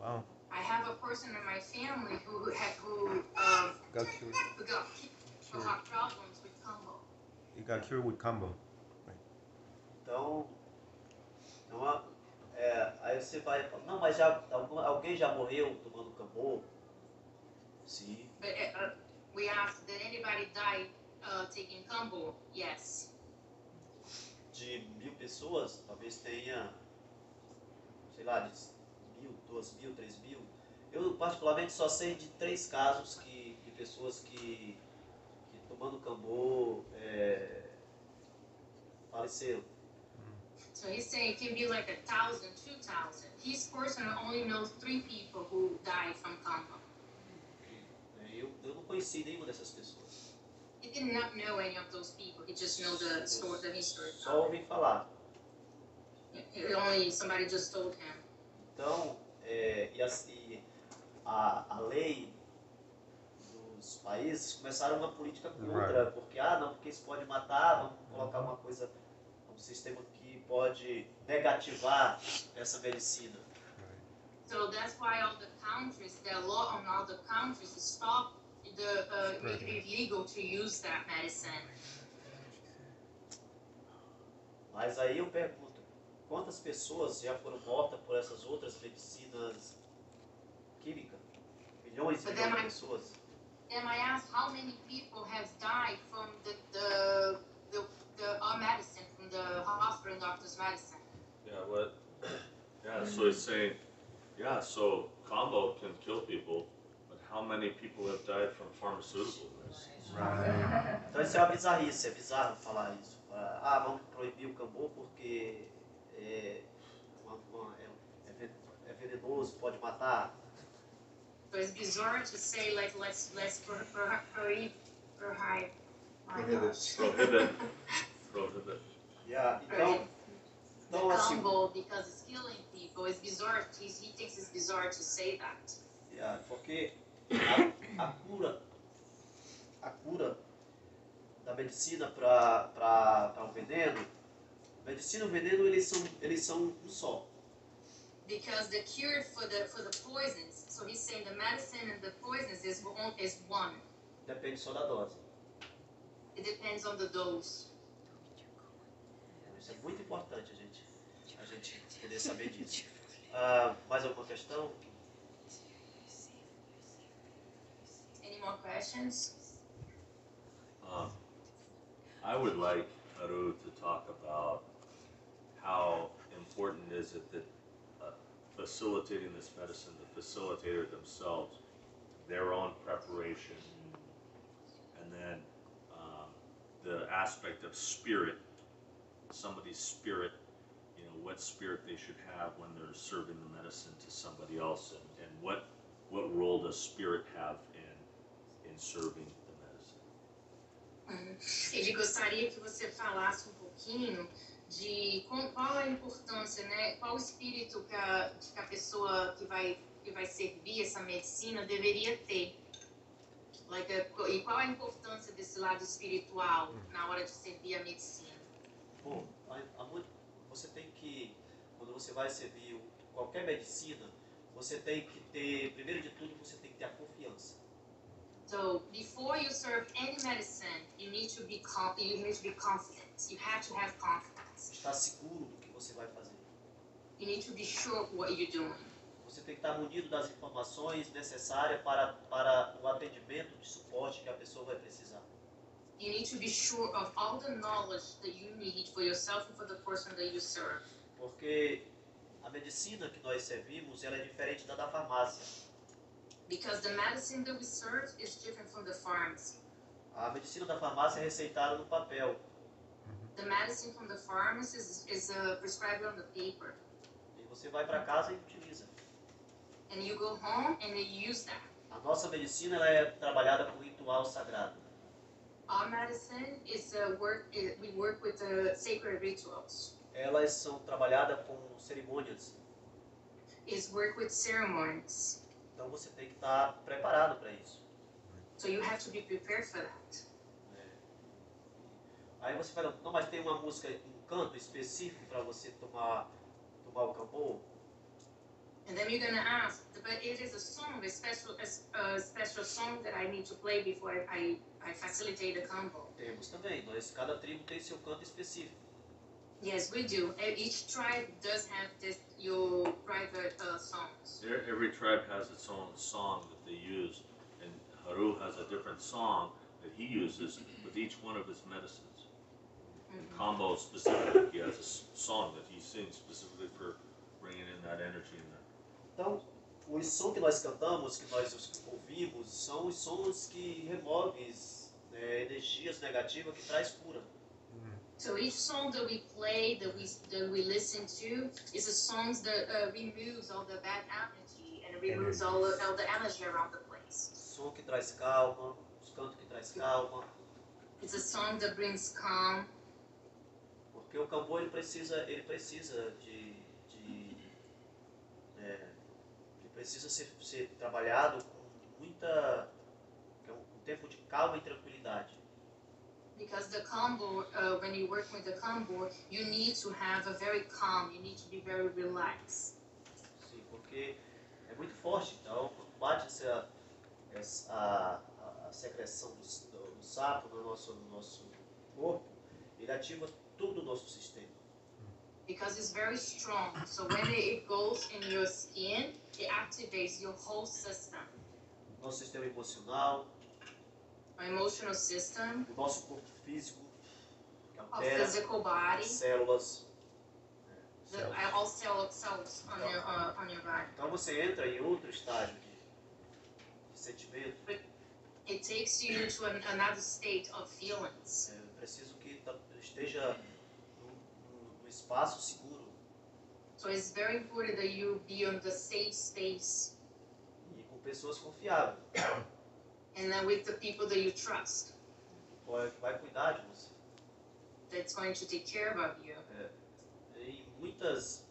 Wow. I have a person in my family who had who um, Got cured. who got ki- who had problems with combo. You got cured with combo. Então, então a- é, aí você vai não, mas já, alguém já morreu tomando cambu? Sim. But uh, we asked, did anybody die uh, taking combo? Yes. De mil pessoas, talvez tenha, sei lá, de mil, duas mil, três mil. Eu particularmente só sei de três casos que, de pessoas que, que tomando cambu é, faleceram. So he's saying it can be like a thousand, two thousand. His person only knows three people who died from combo. Eu, não conheci nenhuma dessas pessoas. He did not know any of those people. He just know the story, the history. Só ouvi falar. He only somebody just told him. Então, é, e, as- e a, a lei dos países começaram uma política contra, porque, ah, não, porque isso pode matar, vamos colocar uma coisa, um sistema que pode negativar essa medicina. So that's why all the countries, the law on all the countries stop the uh, make it illegal to use that medicine. Mas aí eu pergunto, quantas pessoas já foram mortas por essas outras medicinas químicas? Milhões e But milhões then de I- pessoas. Then I asked how many people has died from the the the, the our medicine from the hospital doctor's medicine. Yeah, what? (coughs) Yeah, so he's saying, yeah, so combo can kill people, how many people have died from pharmaceutical medicines? Então isso é uma bizarrice, é bizarro falar isso. Ah, vamos proibir o cambu porque é, uma- uma- é- é ve- é venenoso, pode matar. So it's bizarre to say like let's let's pro- pro- prohibit prohibit. my Prohibit. Prohibit, (laughs) prohibit. Yeah, então, Prohibit the então assim, combo because it's killing people. It's bizarre. He, he thinks it's bizarre to say that. yeah, porque a, a cura, a cura da medicina para o veneno, medicina e o veneno eles são, eles são um só. Because the cure for the for the poisons. So he's saying the medicine and the poisons is one is one. Depende só da dose. It depends on the dose. Isso é muito importante a gente, a gente poder saber disso. Ah, mais alguma questão? More questions? Um, I would like Haru to talk about how important is it that uh, facilitating this medicine, the facilitator themselves, their own preparation, and then um, the aspect of spirit, somebody's spirit, you know, what spirit they should have when they're serving the medicine to somebody else, and, and what what role does spirit have in serving the medicine? Ele gostaria que você falasse um pouquinho de com- qual a importância, né? Qual o espírito que a, que a pessoa que vai, que vai servir essa medicina deveria ter. Like a- e qual a importância desse lado espiritual na hora de servir a medicina. Bom, a- a mu- você tem que, quando você vai servir qualquer medicina, você tem que ter, primeiro de tudo, você tem que ter a confiança. So before you serve any medicine, you need to be you need to be confident. You have to have confidence. Estar seguro do que você vai fazer. You need to be sure of what you're doing. Você tem que estar munido das informações necessárias para, para o atendimento de suporte que a pessoa vai precisar. You need to be sure of all the knowledge that you need for yourself and for the person that you serve. Porque a medicina que nós servimos, ela é diferente da da farmácia. Because the medicine that we serve is different from the pharmacy. A medicina da farmácia é receitada no papel. The medicine from the pharmacy is, is uh, prescribed on the paper. E você vai para casa e utiliza. And you go home and you use that. A nossa medicina ela é trabalhada com ritual sagrado. Our medicine is uh, work. i we work with the sacred rituals. Elas são trabalhadas com cerimônias. Is work with ceremonies. Então você tem que estar preparado para isso. So you have to be prepared for that. Aí você fala, não, mas tem uma música, um canto específico para você tomar, tomar o cambô? And then you're gonna ask, but it is a song, a special, a, a special song that I need to play before I, I, facilitate the combo. Temos também, nós, cada tribo tem seu canto específico. Yes, we do. Each tribe does have this your private uh, songs. There- Every tribe has its own song that they use, and Haru has a different song that he uses with each one of his medicines. Mhm. Combo specifically, he has a s- song that he sings specifically for bringing in that energy in there. Então, os sons que nós cantamos, que nós os ouvimos, são os sons que removem né, energias negativas que traz cura. So each song that we play, that we that we listen to, is a songs that uh, removes all the bad energy and removes all the, all the energy around the place. Som que traz calma, os cantos que traz calma, It's a song that brings calm porque o cambô ele precisa, ele precisa de, de é, ele precisa ser, ser trabalhado com muita, é um tempo de calma e tranquilidade. Because the combo, uh, when you work with the combo, you need to have a very calm. You need to be very relaxed. Sim, porque é muito forte, então quando bate essa, essa a, a- secreção do, do, do sapo no nosso, no nosso corpo, ele ativa todo o nosso sistema. because it's very strong. So when it goes in your skin, it activates your whole system, Nosso sistema emocional, system, o nosso corpo físico, que altera body, as células. cell cells on your uh, on your body. Então você entra em outro estágio de, de sentimento. It takes you to an, another state of feelings. É, preciso que esteja num- num espaço seguro So it's very important that you be on the safe space e com pessoas confiáveis. (coughs) and then with the people that you trust. Vai, vai cuidar de você. that's going to take care of you. Muitas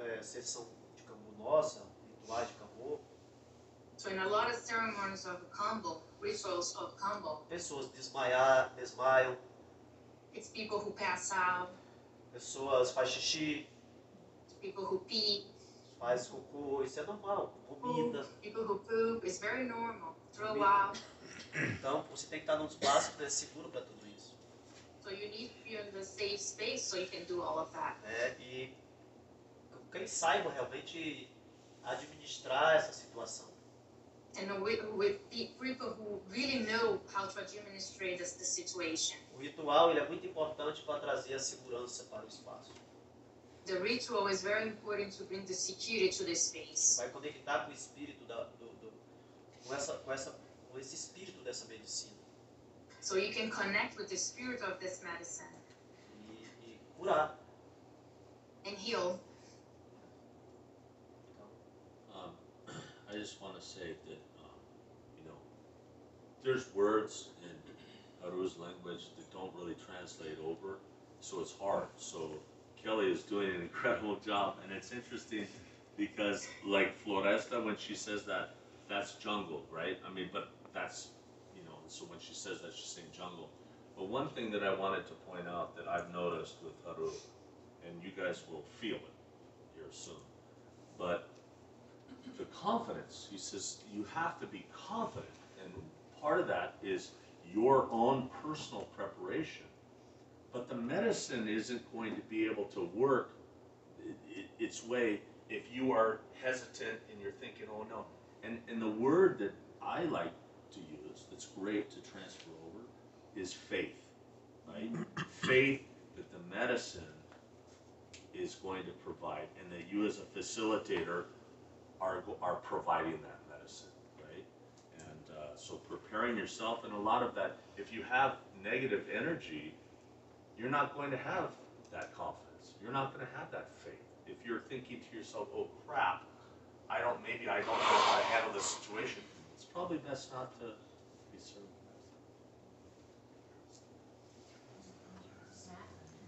é, sessão de cambu rituais de cambu, So in a lot of ceremonies of combo, rituals of combo, pessoas desmaiar, desmaiam, it's people who pass out, pessoas fazem xixi, it's people who pee, faz cocô, isso é normal, vomita. people who poop. It's very normal. Throw out. Então você tem que estar num espaço né, seguro para tudo isso. So you need to be on the safe space so you can do all of that. né? E quem saiba realmente administrar essa situação. And with, with pe- people who really know how to administrate this, the situation. O ritual ele é muito importante para trazer a segurança para o espaço. The ritual is very important to bring the security to the space. Vai conectar com o espírito da, do, do- com essa, com essa, com esse espírito dessa medicina So you can connect with the spirit of this medicine e, e curar. and heal. Um, (clears throat) I just want to say that, um, you know, there's words in Haru's language that don't really translate over, so it's hard. So Kelly is doing an incredible job, and it's interesting because, like Floresta, when she says that, that's jungle, right? I mean, but that's, you know, so when she says that, she's saying jungle. But one thing that I wanted to point out that I've noticed with Haru, and you guys will feel it here soon, but the confidence. He says you have to be confident, and part of that is your own personal preparation. But the medicine isn't going to be able to work its way if you are hesitant and you're thinking, "Oh no." And and the word that I like to use, that's great to transfer over, is faith. Right? (clears throat) faith that the medicine is going to provide, and that you as a facilitator are, are providing that medicine, right? And uh, so preparing yourself, and a lot of that, if you have negative energy, you're not going to have that confidence. You're not going to have that faith. If you're thinking to yourself, oh crap, I don't, maybe I don't know how to handle this situation, it's probably best not to be serving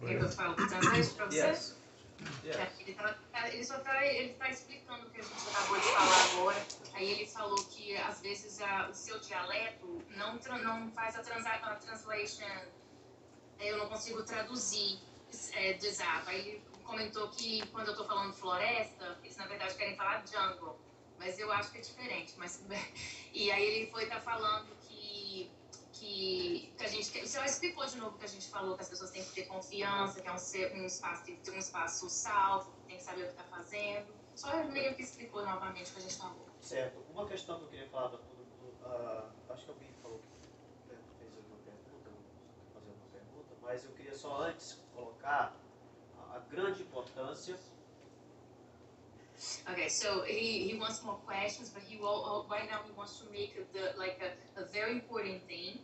Quer que eu fale portanto isso para você? Yes. Yes. É, Ele, tá, ele só tá, ele tá explicando o que a gente acabou de falar agora. Aí ele falou que às vezes a, o seu dialeto não, tra- não faz a, transa, a translation, é, eu não consigo traduzir é, exato. Aí ele comentou que quando eu tô falando floresta, eles na verdade querem falar jungle, mas eu acho que é diferente. Mas, (laughs) e aí ele foi estar falando que que, que a gente você explicou de novo que a gente falou que as pessoas têm que ter confiança, que é um, um espaço tem que ter um espaço salvo, tem que saber o que está fazendo. Só meio que explicou novamente o que a gente falou. Certo. Uma questão que eu queria falar ah, acho que alguém falou que né, fez alguma pergunta, ou fazer uma pergunta, mas eu queria só antes colocar a, grande importância Okay, so he, he wants more questions, but he will, oh, right now he wants to make the like a, a very important thing.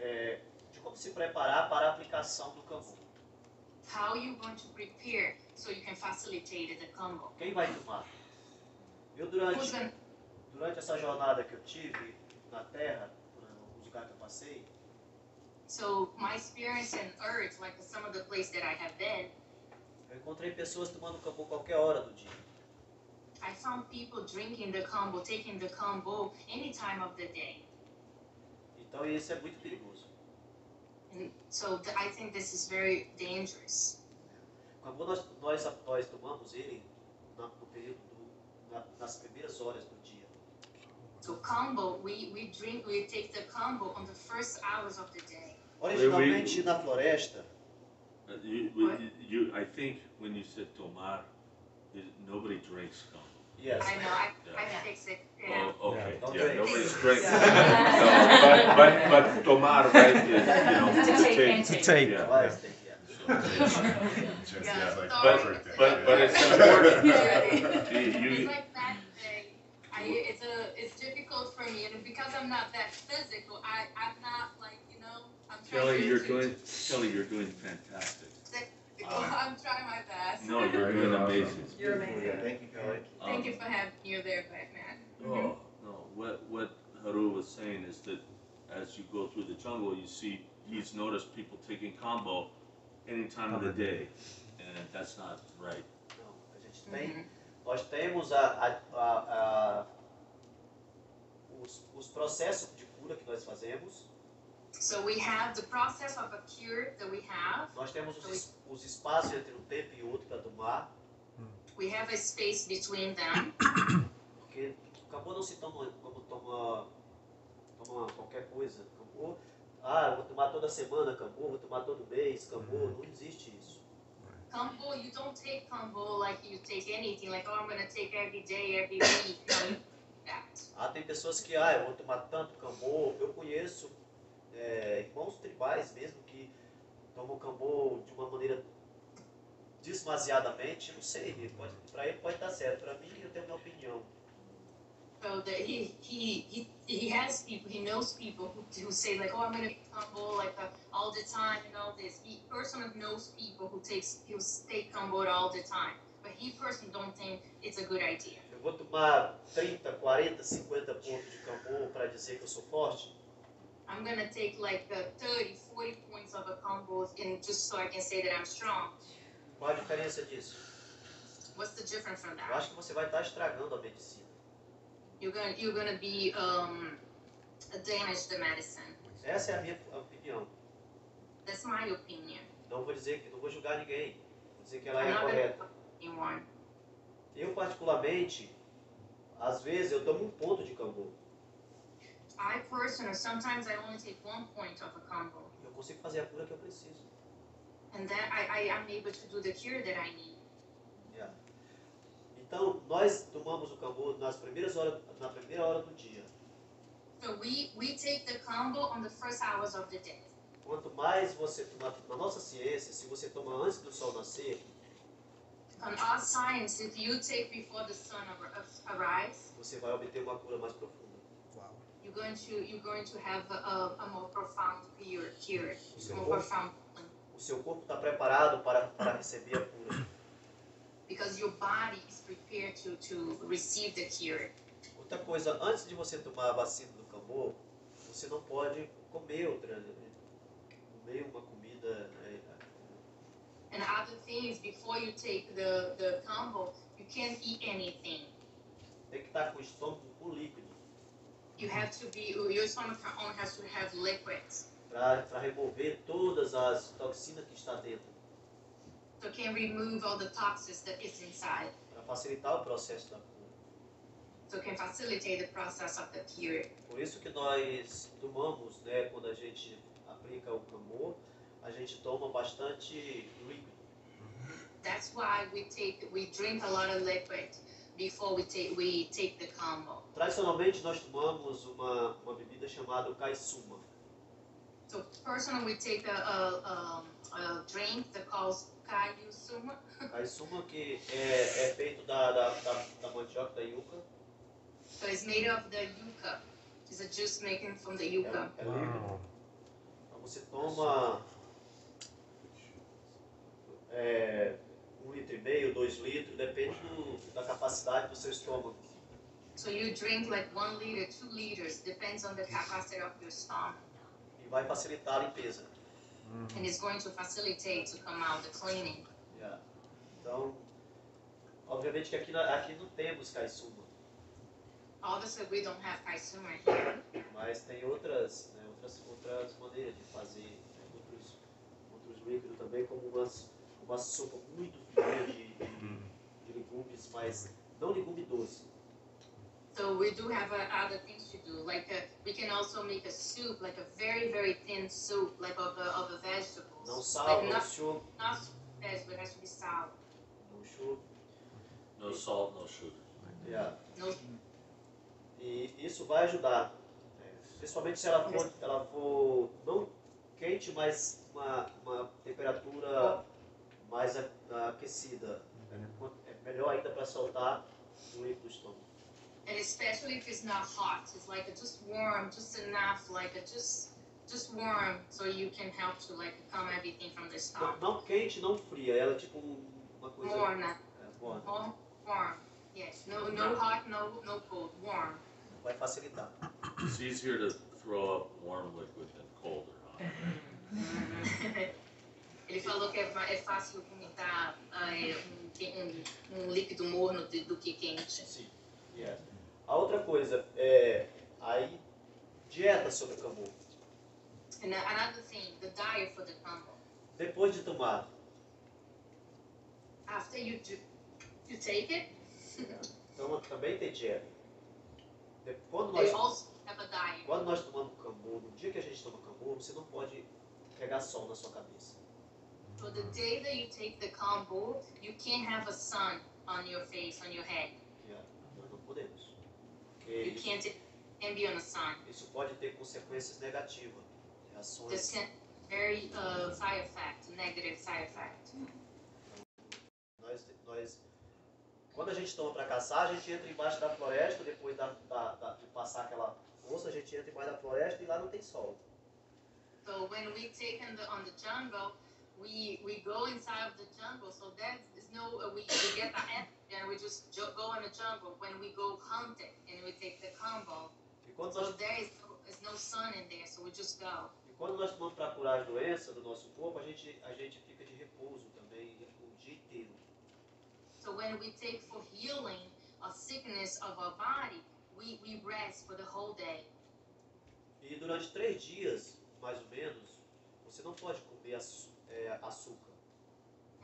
é, de como se preparar para a aplicação do Kanban. How you going to prepare so you can facilitate the combo. Quem vai tomar? Eu durante, durante essa jornada que eu tive na Terra, por alguns lugares que eu passei, so my experience in Earth, like some of the places that I have been, eu encontrei pessoas tomando Kanban qualquer hora do dia. I found people drinking the combo, taking the combo any time of the day. Então isso é muito perigoso. And so th- I think this is very dangerous. O nós, nós, nós tomamos ele no período do, na, nas primeiras horas do dia. So combo, we, we drink, we take the combo on the first hours of the day. Originalmente na floresta, Uh, you, we- you, I think when you said tomar, nobody drinks gum. yes. I know, I, I fix it. Yeah. Oh, okay, Don't yeah, drink. nobody's drinking. Yeah. No, but, but, but tomar, right, is, you know. To take and To take. take. Yeah. Vai, tem que- Just, Yeah, yeah, like sorry. But, but it's important. (laughs) Yeah. You, It's like that day. I, it's a, it's difficult for me, and because I'm not that physical, I, I'm not like, you know, I'm trying Kelly, you're doing, Kelly, you're doing fantastic. I'm trying my best. No, you're doing amazing. You're amazing. Thank you, Kelly. Thank you Um, for having me there, Batman. Oh, no, what, what Haru was saying is that as you go through the jungle, you see, he's noticed people taking combo any time of the day, and that's not right. Não, a gente tem, Mhm. nós temos a, a, a, a- os, os processos de cura que nós fazemos, So we have the process of a cure that we have. nós temos os, es- os espaços entre um tempo e outro para tomar, We have a space between them porque o Cambô não se toma como toma, toma qualquer coisa. Cambô, ah, vou tomar toda semana Cambu, vou tomar todo mês Cambu. Não existe isso. Combo, you don't take combo like you take anything, like, oh, I'm gonna take every day, every week. No, that. Ah, tem pessoas que, ah, eu vou tomar tanto Cambu. Eu conheço é, irmãos tribais mesmo que tomam Cambu de uma maneira desmasiadamente. Não sei, pode, pra ele pode dar certo. Pra mim, eu tenho minha opinião. So that he, he, he, he has people, he knows people who, who say like, oh, I'm gonna take combo like uh, all the time and all this. He personally knows people who takes, he'll take combo all the time. But he personally don't think it's a good idea. Eu vou tomar 30, 40, 50 pontos de Cambu para dizer que eu sou forte. I'm gonna take like the 30, 40 points of a combo and just so I can say that I'm strong. Qual a diferença disso? What's the difference from Eu that? acho que você vai estar estragando a medicina. You're gonna you're gonna be um damage the medicine. Essa é a minha opinião. That's my opinion. Não vou dizer que não vou julgar ninguém. Vou dizer que ela I'm é correta. Eu particularmente, às vezes eu tomo um ponto de I personally sometimes I only take one point of a combo. Eu consigo fazer a cura que eu preciso. And then I, I am able to do the cure that I need. Yeah. Então, nós tomamos o Cambu nas primeiras horas, na primeira hora do dia. So we, we take the combo on the first hours of the day. Quanto mais você tomar, na nossa ciência, se você tomar antes do sol nascer, On our science, if you take before the sun ar- arise, você vai obter uma cura mais profunda. You're going to you're going to have a, a more profound cure. Cure. O seu More corpo profound o seu corpo está preparado para, para receber a cura. because your body is prepared to, to receive the cure. Outra coisa, antes de você tomar a vacina do Cambu, você não pode comer outra, comer uma comida. né, And other things, before you take the, the combo, you can't eat anything. Tem que estar com o estômago com líquido You have to be, your stomach has to have liquids. para remover todas as toxinas que está dentro, So it can remove all the toxins that is inside. para facilitar o processo da cura. So it can facilitate the process of the cure. Por isso que nós tomamos, né, quando a gente aplica o Cambu, a gente toma bastante líquido. That's why we take, we drink a lot of liquid before we take, we take the combo. Tradicionalmente nós tomamos uma, uma bebida chamada Kaisuma. So personally, we take a, a, um, a drink that calls Kayu Suma. (laughs) Kaisuma que é, é feito da, da, da, da mandioca, da yuca. So it's made of the yucca. It's a juice making from the yucca. É, é. Wow. Então você toma é, um litro e meio, dois litros, depende do, da capacidade do seu estômago. So you drink like one liter, two liters, depends on the capacity of your stomach. E vai facilitar a limpeza. And it's going to facilitate to come out the cleaning. Yeah. Então, obviamente que aqui, aqui não temos Kaisuma, Obviously, we don't have Kaisuma here, mas tem outras, né, outras, outras maneiras de fazer né, outros, outros líquidos também, como umas, uma sopa muito fria de, de, de legumes, mas não legume doce. So we do have uh, other things to do. Like uh, we can also make a soup, like a very very thin soup, like of a, of a vegetables. Não sal, like não not sugar, not vegetable, it has to be sour. não sugar. No salt, no sugar. Yeah. No, E isso vai ajudar, né? principalmente se ela for, ela for não quente, mas uma, uma temperatura mais aquecida. né? É melhor ainda para soltar o líquido do estômago. and especially if it's not hot, it's like a just warm, just enough, like a just just warm, so you can help to like calm everything from the Não, stomach. não quente, não fria, ela é tipo um- uma coisa. Warm, É, boa, warm, warm. Yes, no no hot, no no cold, warm. vai facilitar. It's easier to throw up warm liquid than cold or hot. (laughs) (laughs) Ele falou que é, é fácil vomitar ah, é, um, um, um líquido morno de- do que quente. Sim. Yeah. A outra coisa é aí dieta sobre o Camu. And another thing, the diet for the combo. Depois de tomar, After you do, you take it, então também tem dieta. Quando nós also have a diet. Quando nós tomamos cambu, no dia que a gente toma cambu, você não pode pegar sol na sua cabeça. So the day that you take the combo, you can't have a sun on your face, on your head. Que é- nós não podemos. You isso, can't, can't be on the sun. isso pode ter consequências negativas, This reações. can very uh, side effect, negative side effect. Nós, nós, quando a gente toma para caçar, a gente entra embaixo da floresta, depois da, da- da- de passar aquela moça, a gente entra embaixo da floresta e lá não tem sol. So when we take on the on the jungle, we we go inside of the jungle. So there is no uh, we, we get the and we just go in the jungle. When we go hunting and we take the combo, E quando so nós, there is no, is no sun in there. So we just go. e quando nós tomamos para curar as doenças do nosso corpo, a gente, a gente fica de repouso também o dia inteiro. So when we take for healing a sickness of our body, we, we rest for the whole day. E durante três dias, mais ou menos, você não pode comer açu- é, açúcar.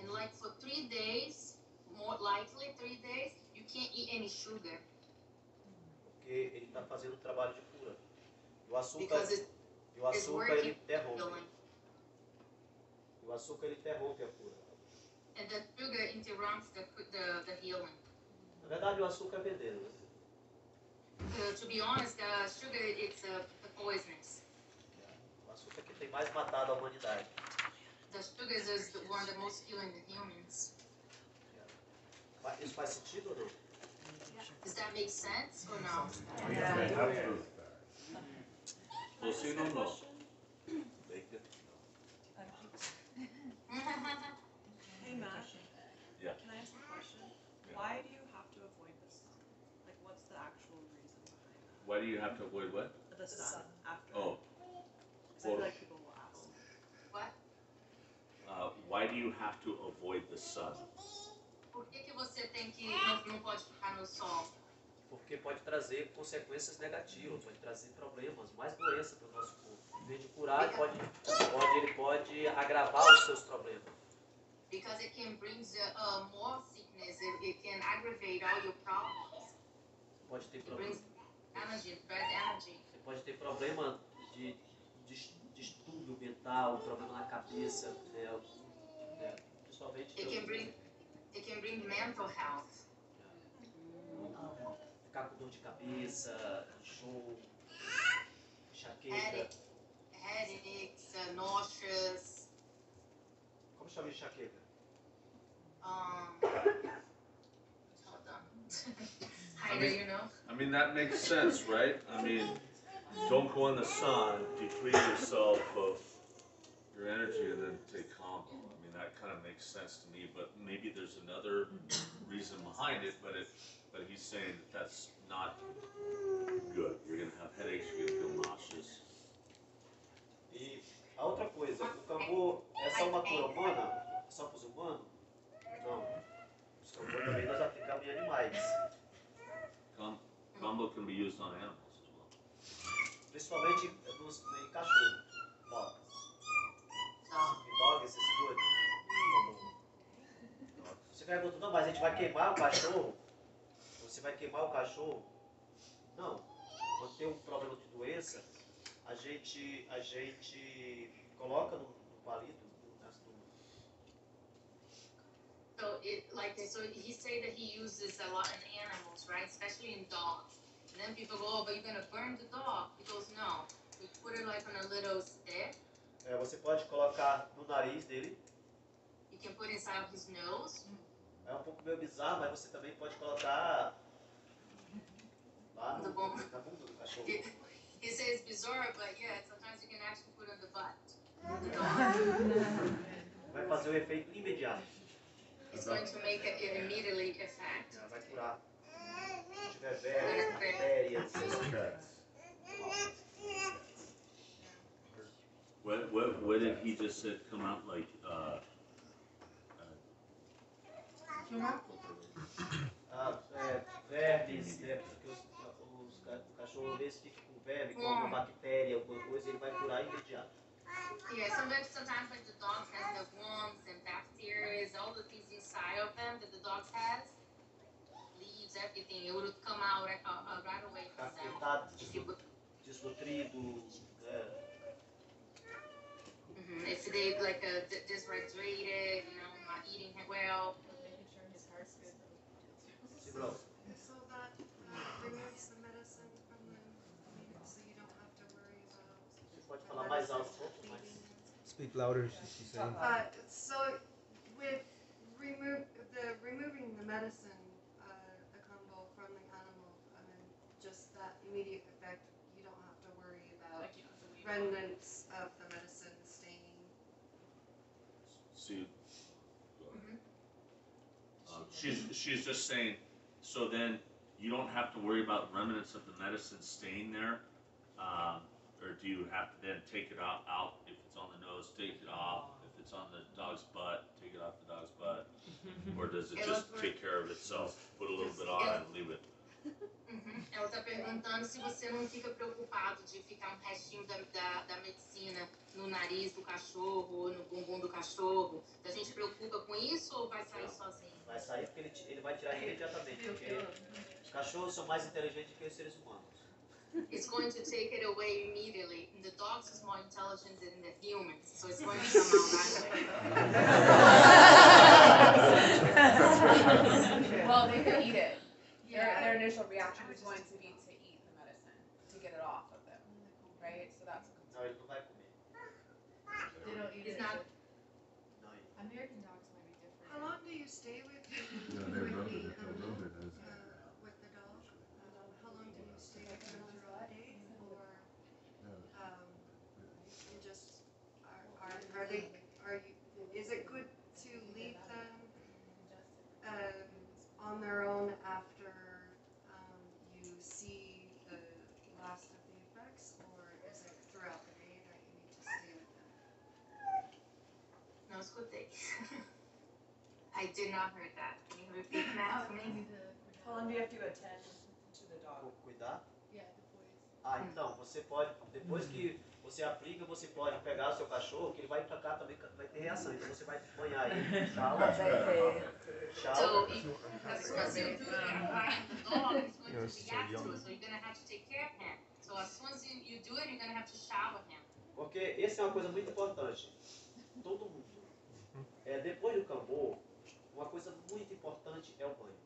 And like for three days, more likely three days, you can't eat any sugar porque ele está fazendo um trabalho de cura. E o açúcar, e o açúcar ele interrompe. E o açúcar ele interrompe a cura. And the sugar interrupts the, the, the healing. Na verdade, o açúcar é veneno. né? Uh, to be honest, the sugar it's uh, poisonous. O açúcar que tem mais matado a humanidade. The sugar is the one that most killing the humans. Fa- Isso faz sentido ou não? Does that make sense or no? Tocino no. Bacon? Hey Matt. Yeah. Can I ask a question? Yeah. Why do you have to avoid the sun? Like, what's the actual reason behind that? Why do you have to avoid what? The sun after. Oh, 'Cause I feel like why do you have to avoid the sun? Por que, que você tem que não, não pode ficar no sol? Porque pode trazer consequências negativas, pode trazer problemas, mais doença para o nosso corpo. Em vez de curar, ele pode, pode, ele pode agravar os seus problemas. Because it can bring the, uh, more sickness. It, it can aggravate all your problems. Pode ter It problema, brings energy, bad energy. você pode ter problema de, de, de estudo mental, problema na cabeça, né? Né? Principalmente It can bring it can bring mental health. ficar com dor de cabeça, enjoo, enxaqueca. Headaches, uh, nauseous. Como chama enxaqueca? Um, hold on. (laughs) Heider, mean- you know. I mean, that makes sense, right? I mean, don't go in the sun, deplete yourself of your energy, and then take combo. I mean, that kind of makes sense to me, but maybe there's another reason behind it, but it, but he's saying that that's not good. You're gonna have headaches, you're gonna feel nauseous. E a outra coisa, o cambu é só uma cura humana? É só para os humanos? Não. Os cambu também nós aplicamos em animais. Com- combo can be used on animals as well. Principalmente nos, em cachorro. Dogs. So, ah. Em dogs is good. Pergunta, não, mas a gente vai queimar o cachorro? Você vai queimar o cachorro? Não. Quando tem um problema de doença, a gente, a gente coloca no, no palito, so it like so he say that he uses a lot in animals, right? Especially in dogs. And then people go, oh, but you're gonna burn the dog. He goes, no. We put it like on a little stick. É, você pode colocar no nariz dele. You can put inside of his nose. É um pouco meio bizarro, mas você também pode colocar lá no, Na bunda. na bunda do cachorro. He, he says bizarre, but yeah, sometimes you can actually put on the butt. Vai fazer o efeito imediato. It's going to make it an immediately effect. Vai curar. Se tiver vermes, bactérias, What, what, what did he just said come out like, uh, ah, é, vermes, né? Porque os, os, o cachorro desse fica com verme, com uma bactéria, alguma coisa, ele vai curar imediato. Yeah, sometimes sometimes like the dogs has the worms and bacteria, all the things inside of them that the dogs has, leaves, everything. It would come out right, uh, right away from them. If you put, desnutrido, né? If they like uh, d- dysregulated, you know, not eating well. Bro. So that uh, removes the medicine from them, so you don't have to worry about. Você pode falar mais alto pouco, mais. Speak louder, she's saying. Uh, so with remove the removing the medicine, uh, the combo from the animal, I mean, just that immediate effect, you don't have to worry about Like, you know, remnants of the medicine staining. See, Mhm. uh, she's, she's just saying, so then you don't have to worry about remnants of the medicine staying there? Um, or do you have to then take it out, out if it's on the nose, take it off? If it's on the dog's butt, take it off the dog's butt? Or does it just take care of itself? Put a little bit on and leave it? (laughs) Uhum. Ela está perguntando se você não fica preocupado de ficar um restinho da, da, da medicina no nariz do cachorro ou no bumbum do cachorro. A gente preocupa com isso ou vai sair sozinho? Vai sair porque ele, ele vai tirar imediatamente, porque os cachorros são mais inteligentes que os seres humanos. It's going to take it away immediately. And the dogs is more intelligent than the humans, so it's going to come out right away. (laughs) (laughs) Well, they could eat it. Their, Yeah. their initial reaction is going to be escutei. (laughs) I did not hear that. Can you repeat that for me? How long do you have to attend to the dog? Cu- Cuidar. Yeah, depois. Ah, então, você pode, depois que você aplica, você pode pegar o seu cachorro, que ele vai pra cá também, vai ter reação. Então você vai banhar ele, shower, So shower. if, as soon as you do it, the dog is going to so react to it, so you're gonna have to take care of him. So as soon as you, you do it, you're gonna have to shower him. Porque essa é uma coisa muito importante. Todo mundo. É, depois do cambô, uma coisa muito importante é o banho.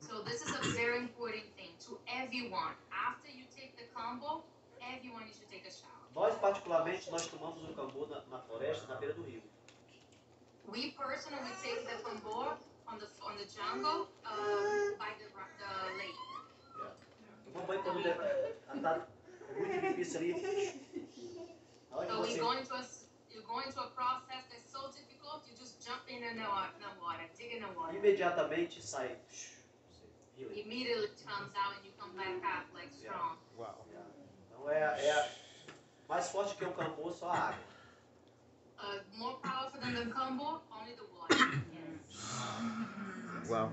So this is a very important thing to everyone. After you take the combo, everyone to take a shower. Nós, particularmente, nós tomamos o cambô na, na floresta, na beira do rio. We personally take the combo on the on the jungle um, by the the lake. Tomar banho quando leva- tá muito difícil ali. So we você, go into a s- you go into a process that's so difficult. You just jump in in the wa- in the water, dig in imediatamente sai. Immediately it comes out and you come back up like strong. Wow. Então é, é mais forte que o cambô, só a água. Uh, more powerful than the combo, only the water. Wow.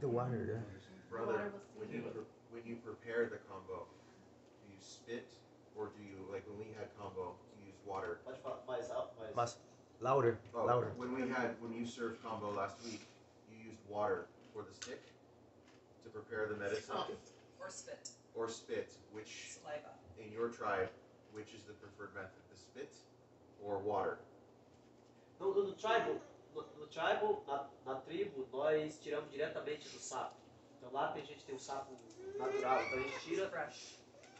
The water, yeah. Brother, when you when you prepare the combo, do you spit or do you like when we had combo, you use water? Pode falar mais alto, mais. Mas louder, Oh, louder. when we had when you served combo last week, you used water for the stick to prepare the medicine Or spit, or spit, which saliva. in your tribe, which is the preferred method, the spit or water? No, no, no tribal, no, no tribal, na, na tribo, nós tiramos diretamente do sapo. Então lá tem, a gente tem um sapo natural, então a gente tira,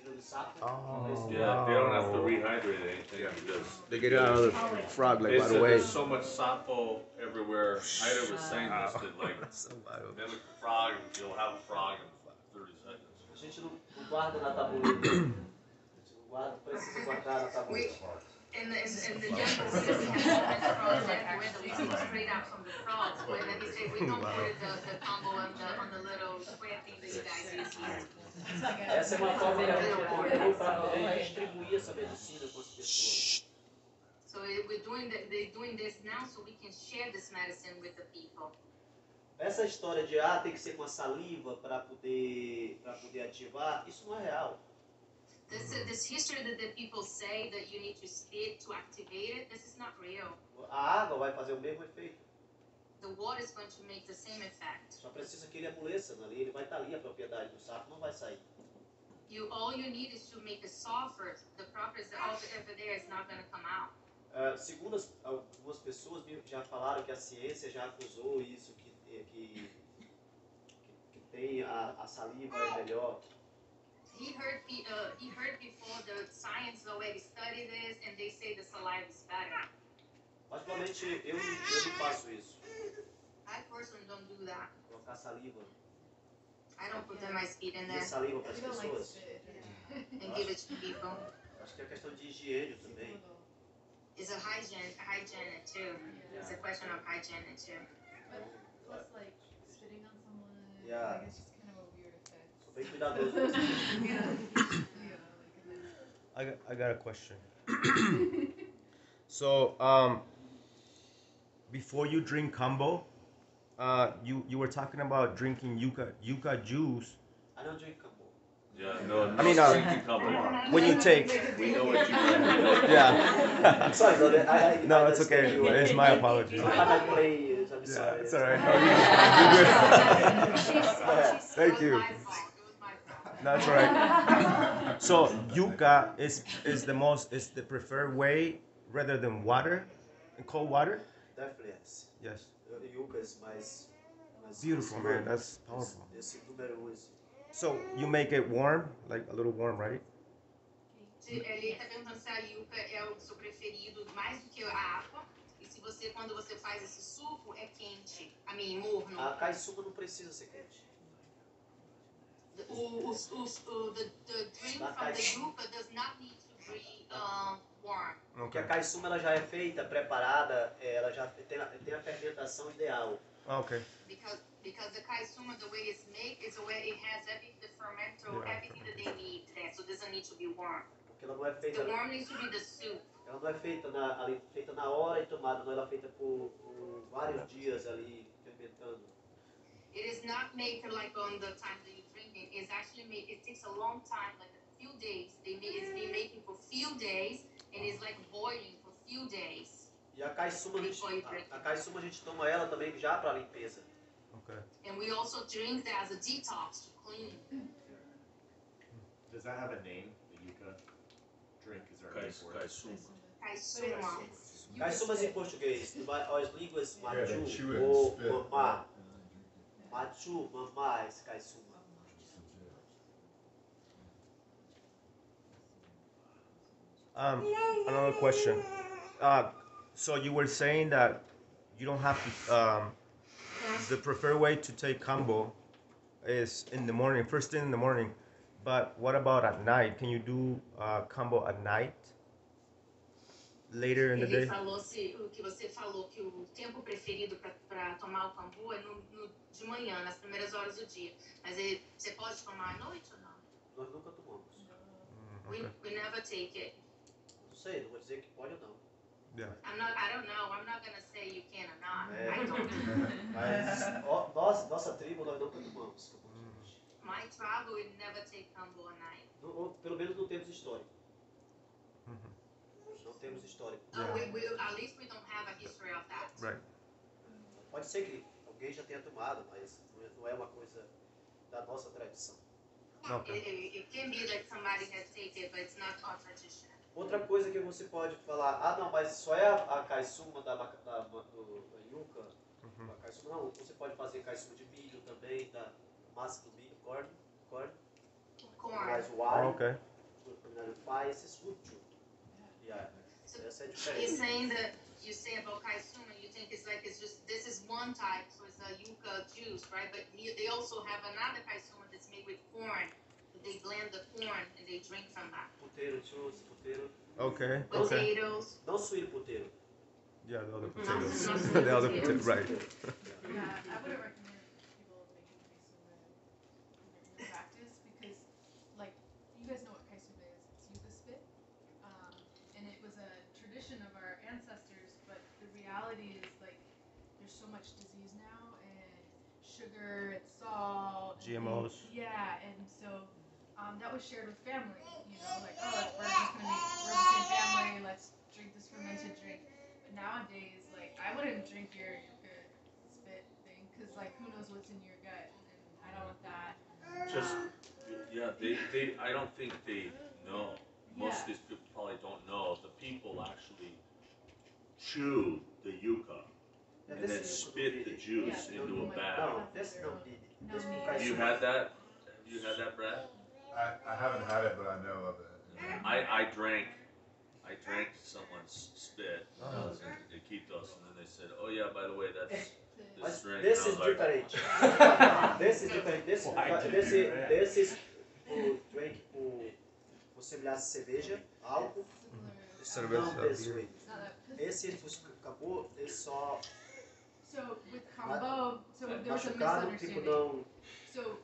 tira do sapo. Oh, Yeah, they don't have to wow. rehydrate anything because. They get it out of the frog like They right said away. there's so much sapo everywhere. Ida was saying this, that like, (laughs) So wild. mimic the frog, and you'll have a frog in thirty seconds. A gente não, não guarda na tabuleira. A gente não guarda, precisa guardar na tabuleira. In the, in, in the jungle, (laughs) we just have a project where we take straight out from the frogs, where then he said we don't put the, the combo on the, on the little square thing that you guys use here. Essa é uma forma que a gente encontrou para poder distribuir essa medicina com as pessoas. So we- we're doing the, they're doing this now so we can share this medicine with the people. Essa história de ah, tem que ser com a saliva para poder, para poder ativar, isso não é real. This, this history that the people say that you need to spit to activate it, this is not real. A água vai fazer o mesmo efeito. The water is going to make the same effect. Só precisa que ele amoleça ali, ele vai estar ali, a propriedade do sapo não vai sair. you all you need is to make it softer. The properties all over there is not gonna come out. Ah, segundo as, algumas pessoas já falaram que a ciência já acusou isso, que, que, que, que tem a, a saliva é melhor. He heard be- uh, he heard before the science already studied this and they say the saliva is better. Particularmente eu, não- eu não faço isso, I personally don't do that. colocar saliva. I don't put my speed in there saliva para as pessoas. and give it to people. Acho que é questão de higiene também. It's a hygiene hygiene too. It's a question of hygiene too. Plus, like spitting on someone. Yeah. Like, it's just kind of a weird effect. Sou bem cuidadoso com isso. (laughs) yeah. Yeah. Like, and then I got, I got a question. (coughs) so, um, before you drink combo, uh, you you were talking about drinking yucca yucca juice. I don't drink combo. Yeah, no, I mean, uh. When you take, We know what you mean. (laughs) yeah. Sorry, brother. I, I, no, I it's okay. understand. It's my apology. I play, I'm Yeah, sorry. it's alright. No, (laughs) you, you're good. Thank you. My fault. It was my fault. That's right. So yuca is is the most is the preferred way rather than water, cold water. Definitely yes. Yes. Uh, is mais, mais Beautiful, man. That's powerful. Um. esse. So you make it warm, like a little warm, right? Se- Ele está perguntando se a yuca é o seu preferido mais do que a água. E se você, quando você faz esse suco, é quente. A mim, morno. A caissuma não precisa ser quente. O, o, o, o, the, the drink Da from the yuca does not need to be um, warm. Porque a caissuma ela já é feita, preparada, é, ela já tem a, tem a fermentação ideal. Okay. Because because the kaisuma, the way it's made, is the way it has every the fermento, Yeah. everything that they need there. So it doesn't need to be warm. Porque ela não é feita, The warm needs to be the soup. ela não é feita na, ali, feita na hora e tomada, não ela é feita por, por vários dias ali fermentando. It is not made for like on the time that you drink it. It's actually made. It takes a long time, like a few days. They make it's been making for few days, and it's like boiling for few days. E a caissuma a gente, a, a caissuma a gente toma ela também já para limpeza. Okay. And we also drink that as a detox to clean. Does that have a name? The yucca drink? Is there a name for it? Kaisuma. Kaisuma. Caissumas em português, as línguas machu ou mamá. Machu, mamá, esse caissuma. Um, another question. Uh, so you were saying that you don't have to. Um, the preferred way to take combo is in the morning, first thing in the morning. But what about at night? Can you do uh, combo at night? Later in the Ele day? falou se o que você falou que o tempo preferido para tomar o cambu é no, no, de manhã, nas primeiras horas do dia. Mas ele, você pode tomar à noite ou não? Nós nunca tomamos. Mm, We, we never take it. Não sei, não vou dizer que pode ou não. Yeah. I'm not. I don't know. I'm not gonna say you can or not. É. I don't. (laughs) Mas ó, nós, nossa tribo, nós nunca tomamos. My tribe would never take at night. No- pelo menos não temos histórico. Mhm. Não temos histórico. Oh, we, we, at least we don't have a history of that. Right. Pode ser que alguém já tenha tomado, mas não é- não é uma coisa da nossa tradição. Okay. It, it, it can be that somebody has taken it, but it's not our tradition. Outra coisa que você pode falar, ah não, mas só é a, a caissuma da, da, ma- do, da yuca, Mhm. a caissuma, não, você pode fazer caissuma de milho também, da massa do milho, corn, corn, Corn. mas o Oh, alho, okay. faz, esse útil. Yeah. So Essa é a He's diferença. saying that you say about kaisuma, you think it's like it's just this is one type, so it's a yucca juice, right? But he, they also have another kaisuma that's made with corn. They blend the corn and they drink from that. Puteiro, churros, puteiro. Okay. Okay. Potatoes. Não suíno puteiro. Yeah, the other Not- potatoes. (laughs) not the other potatoes. potatoes. (laughs) Right. Yeah, I wouldn't recommend people making kaisuma in their practice because, like, you guys know what kaisuma is. It's yucca spit. Um, and it was a tradition of our ancestors, but the reality is, like, there's so much disease now and sugar and salt. GMOs. things- Yeah, and so um, that was shared with family. You know, like, oh, we're just gonna make, we're the same family, let's drink this fermented drink. But nowadays, like, I wouldn't drink your yucca spit thing because like who knows what's in your gut and i don't want that Just Um, Yeah, they, they, I don't think they know. Most Yeah. of these people probably don't know. The people actually chew the yucca É and then spit the juice Yeah. into a bag. Não, desse não, de, No desse com meat. Have you caixão. had that? Have you had that, Brad? I, I haven't had it, but I know of it. I, I drank, I drank someone's spit, Oh. uh, in Iquitos, and then they said, oh yeah, by the way, that's this Mas drink. desse and I was like, diferente. desse diferente. Desse, Why did desse, you do that? o drink, o, o similar de cerveja, álcool, Cerveja, não desse beer. way. It's not a- Esse dos acabou, ele só So with combo, so there was a misunderstanding. So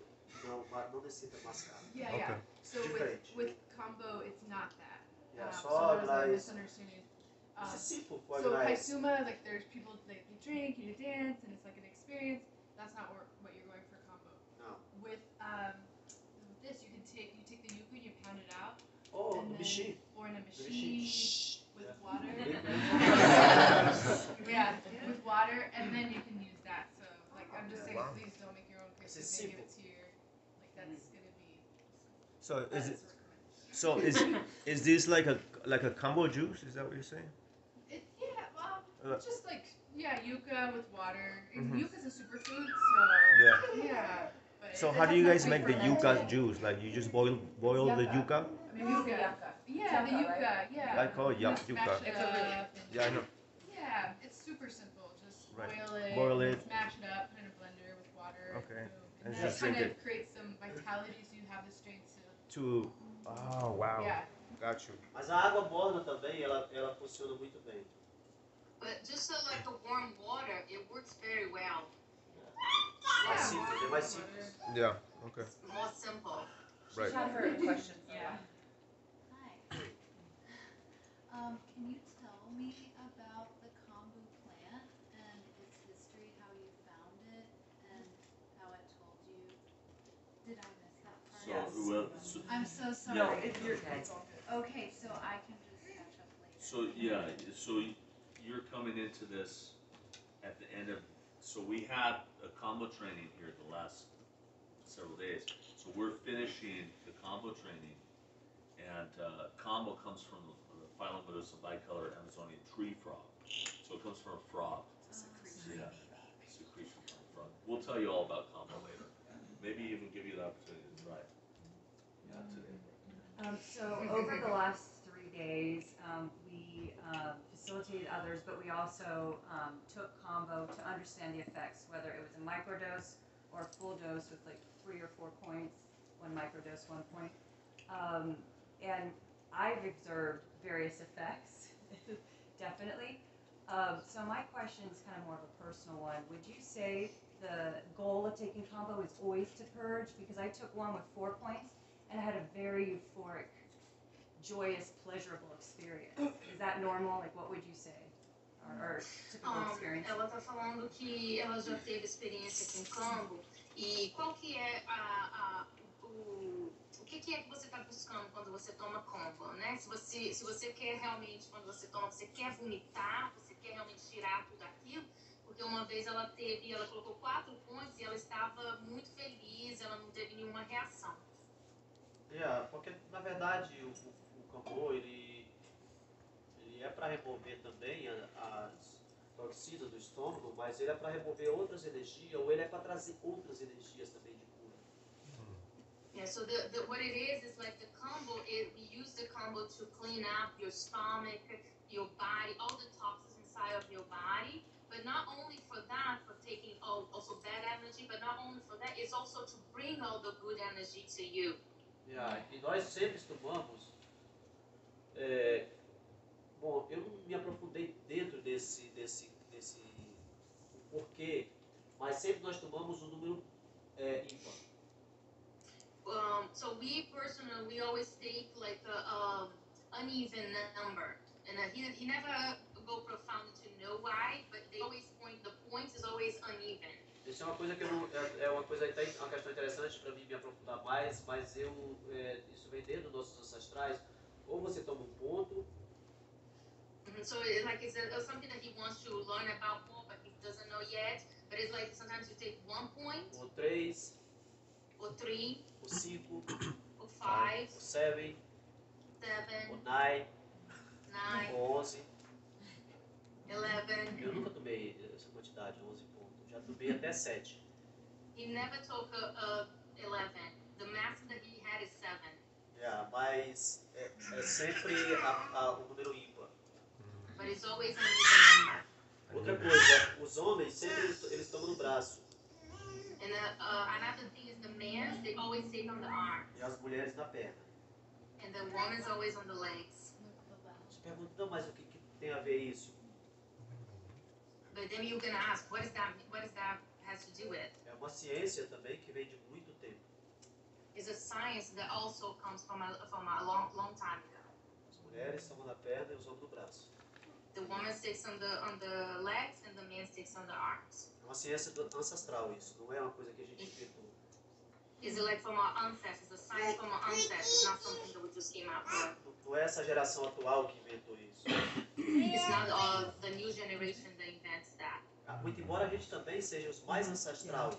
não, ma- não necessita mascar. yeah, Okay. yeah. So with Diferente. with combo, it's not that. É Um, só so there was a misunderstanding. Um, Esse tipo pode so mais. Kaisuma, like there's people like you drink, you dance, and it's like an experience. That's not what, what you're going for combo. Não. With um, with this, you can take you take the yuca, you pound it out, Oh, and no then bichinho. or in a No machine bichinho. with Yeah. water. Really? (laughs) (laughs) yeah, with water, and then you can use that. So like I'm just saying, Wow. please don't make your own It's Kaisuma. Simple. it to your like that's gonna be. So is it? So is is this like a like a combo juice? Is that what you're saying? It, yeah, well, Uh, it's just like yeah, yucca with water. And Mhm. Yucca's a superfood, so Yeah. yeah. So how do you guys make the flavor. yucca juice? Like you just boil boil the yucca? I mean, yucca. Yeah, the Yucca, yucca. Yeah. I call it You yuc- smash yucca. it It's a root. up Yeah, I know. Yeah, it's super simple. Just Right. boil it, Boil it. smash it up, put in a blender with water. Okay. And And, just that kind drink of creates some vitality, so you have the strength to. To oh wow, Yeah. got you. Mas a água morna também, ela, ela funciona muito bem. But just so like the warm water, it works very well. Mais Yeah, simples, é mais simples. Yeah. Okay. More simple. Right. Have her questions. Yeah. Hi. Um, can you tell me about the kombu plant and its history, how you found it, and how it told you? Did I miss that part? So whoever, so, I'm so sorry. No, if you're, it's all good. Okay, so I can just catch up later. so yeah, so you're coming into this at the end of, so we had a combo training here the last several days. So we're finishing the combo training, and uh, combo comes from the final phylum Medusa bicolor Amazonian tree frog. So it comes from a frog. Yeah, secretion from a frog. We'll tell you all about combo later. Maybe even give you the opportunity to try it. Yeah, today. Um, so (laughs) over the last three days, um, we uh, facilitated others, but we also um, took combo to understand the effects, whether it was a microdose or a full dose with like three or four points, one microdose, one point. Um, and I've observed various effects, (laughs) definitely. Um, so my question is kind of more of a personal one. Would you say the goal of taking combo is always to purge? Because I took one with four points and I had a very euphoric, joyous, pleasurable experience. (coughs) Is that normal? Like, what would you say? Or, or Um, experience? ela tá falando que ela já teve experiência com cambo e qual que é a, a o, o que, que é que você está buscando quando você toma combo, né? Se você, se você quer realmente, quando você toma, você quer vomitar, você quer realmente tirar tudo aquilo, porque uma vez ela teve, ela colocou quatro pontos e ela estava muito feliz, ela não teve nenhuma reação. Yeah, porque na verdade o, o, ele, ele é para remover também as toxinas do estômago, mas ele é para remover outras energias ou ele é para trazer outras energias também de cura. Yeah, so the, the what it is is like the combo. It we use the combo to clean up your stomach, your body, all the toxins inside of your body. But not only for that, for taking all also bad energy, but not only for that, it's also to bring all the good energy to you. E nós sempre tomamos. é, bom, eu não me aprofundei dentro desse, desse, desse porquê, mas sempre nós tomamos um número é, ímpar. Um, so we personally, we always take like a um, uneven number, and uh, he he never go profound to know why, but they always point the points is always uneven. Isso é uma coisa que não, é, é uma coisa até uma questão interessante para mim me aprofundar mais, mas eu é, isso vem desde os nossos ancestrais. Ou você toma um ponto, Mhm, So like it's, a, it's something that he wants to learn about more, but he doesn't know yet. But it's like sometimes you take one point, ou três, o three, o 5, o five, o 7, o seven, 9, nine, o 11. eleven. Eu nunca tomei essa quantidade, 11 pontos. Já tomei até 7. He never took a, a eleven. The max that he had is seven. Yeah, mas é, é sempre a, a, o número ímpar. But it's always an even number. Outra coisa, os homens sempre eles, eles tomam no braço And uh, uh, another thing is the men, they always take on the arm. e as mulheres na perna. And the woman's always on the legs. Você pergunta, não, mas o que, que tem a ver isso? But then you're gonna ask, what is that? What is that has to do with? É uma ciência também que vem de muito tempo. It's a science that also comes from a from a long long time ago. As mulheres tomam na perna e os homens no braço. The woman sticks on the on the legs and the man sticks on the arms. É uma ciência ancestral isso, não é uma coisa que a gente inventou. It's like from our ancestors, a science from our ancestors, not something that we just came out with. Não- é essa geração atual que inventou isso. It's not all the new generation that invents that. Ah, Muito embora a gente também seja os mais ancestrais,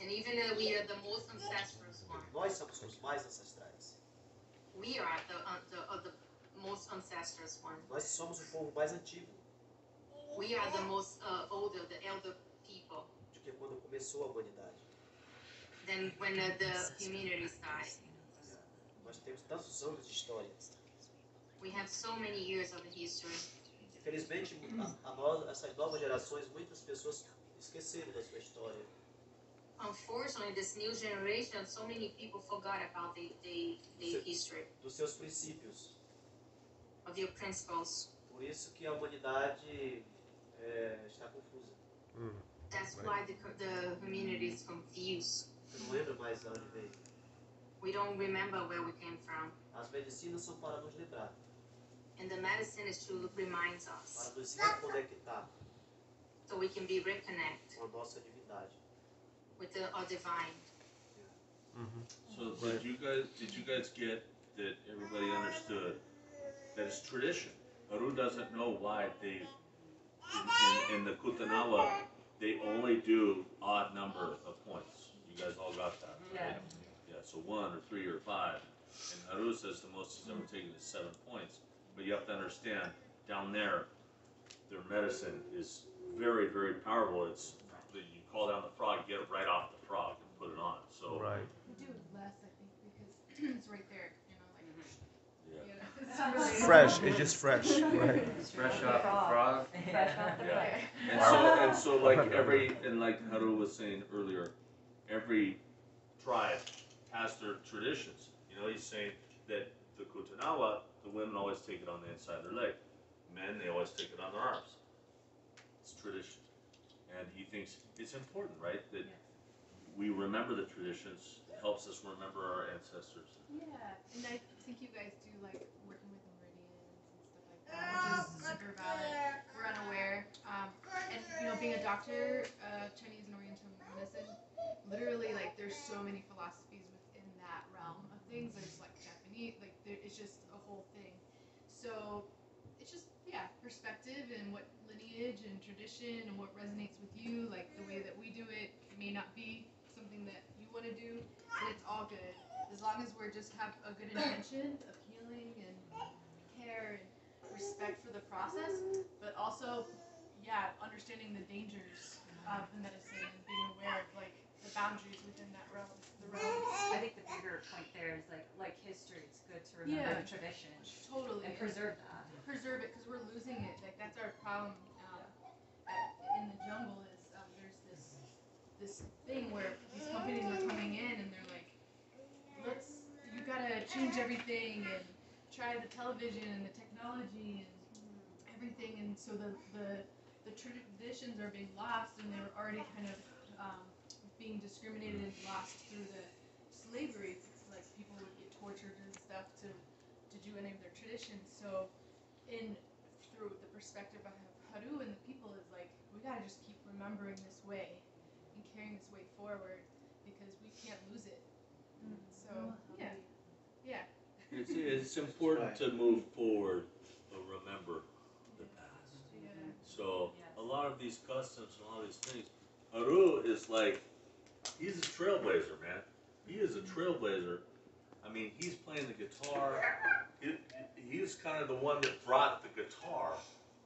And even though we are the most ancestors one, nós somos os mais ancestrais. we are the uh, the, uh, the most ancestors one. Nós somos o povo mais antigo We are the most uh, older, the elder people. do que quando começou a humanidade. Than when uh, the community. Nós temos tantos anos de história. We have so many years of history. Infelizmente, a, a nós, essas novas gerações, muitas pessoas esqueceram da sua história. Unfortunately, this new generation, so many people forgot about the, the, the history dos seus princípios. of their principles. Por isso que a humanidade é, está confusa. That's why the, co- the community is confused. Você mais de onde veio. We don't remember where we came from. As medicinas são para nos lembrar, And the medicine is to remind para us nos reconectar so we can be reconnect com a nossa divindade. with the, our divine. Mm-hmm. So did you guys, did you guys get that everybody understood that it's tradition? Haru doesn't know why they, in, in, in the Kutanawa, they only do odd number of points. You guys all got that, right? Yeah, so one or three or five. And Haru says the most he's ever taken is seven points. But you have to understand, down there, their medicine is very, very powerful. It's, that you call down the frog, get it right off the frog and put it on, so. Right. We do less, I think, because (clears throat) it's right there, you know, like. Mm-hmm. Yeah. You know, (laughs) (laughs) it's not really- Fresh, it's just fresh, right? Fresh off the frog. Fresh off the Yeah. frog. (laughs) And so, and so like every, and like Haru was saying earlier, every tribe has their traditions. You know, he's saying that the Kutanawa, the women always take it on the inside of their leg. Men, they always take it on their arms. It's tradition. And he thinks it's important, right, that we remember the traditions, it helps us remember our ancestors. Yeah, and I think you guys do like working with meridians and stuff like that, which is super valid. We're unaware. Um, and you know, being a doctor, of Chinese literally like there's so many philosophies within that realm of things. There's like Japanese, like there, it's just a whole thing. So it's just yeah, perspective and what lineage and tradition and what resonates with you. Like the way that we do it may not be something that you want to do, but it's all good as long as we're just have a good intention of healing and care and respect for the process, but also, yeah, understanding the dangers of the medicine and being aware of like the boundaries within that realm. The realm. I think the bigger point there is like, like history, it's good to remember Yeah. the tradition Totally. and preserve that. preserve it because we're losing it. Like that's our problem um, in the jungle is um, there's this this thing where these companies are coming in and they're like, let's you gotta change everything and try the television and the technology and everything, and so the the the traditions are being lost and they're already kind of um, being discriminated and lost through the slavery. Like people would get tortured and stuff to to do any of their traditions. So in through the perspective of Haru and the people is like we gotta just keep remembering this way and carrying this way forward because we can't lose it. So yeah, yeah. It's, it's important to move forward, but remember the past. Yeah. So a lot of these customs and all these things, Aru is like he's a trailblazer, man. He is a trailblazer. I mean, he's playing the guitar. He, he's kind of the one that brought the guitar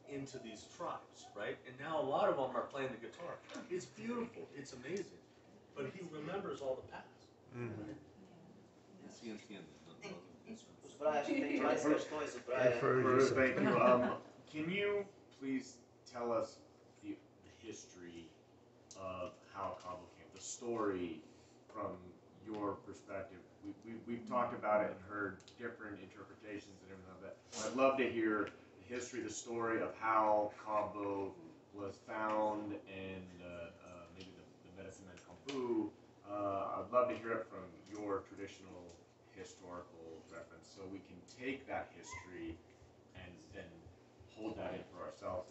into these tribes, right? And now a lot of them are playing the guitar. It's beautiful. It's amazing. But he remembers all the past. Sí, entiendo. No, no, eso. Os Brian tem mais questões, o Brian. Thank you. Um, can you please tell us the, the history of how Combo came, the story from your perspective? We, we, we've talked about it and heard different interpretations and everything like that. I'd love to hear the history, the story of how Combo was found and uh, uh, maybe the, the medicine man Kombu. Uh, I'd love to hear it from your traditional historical reference so we can take that history and then hold that in for ourselves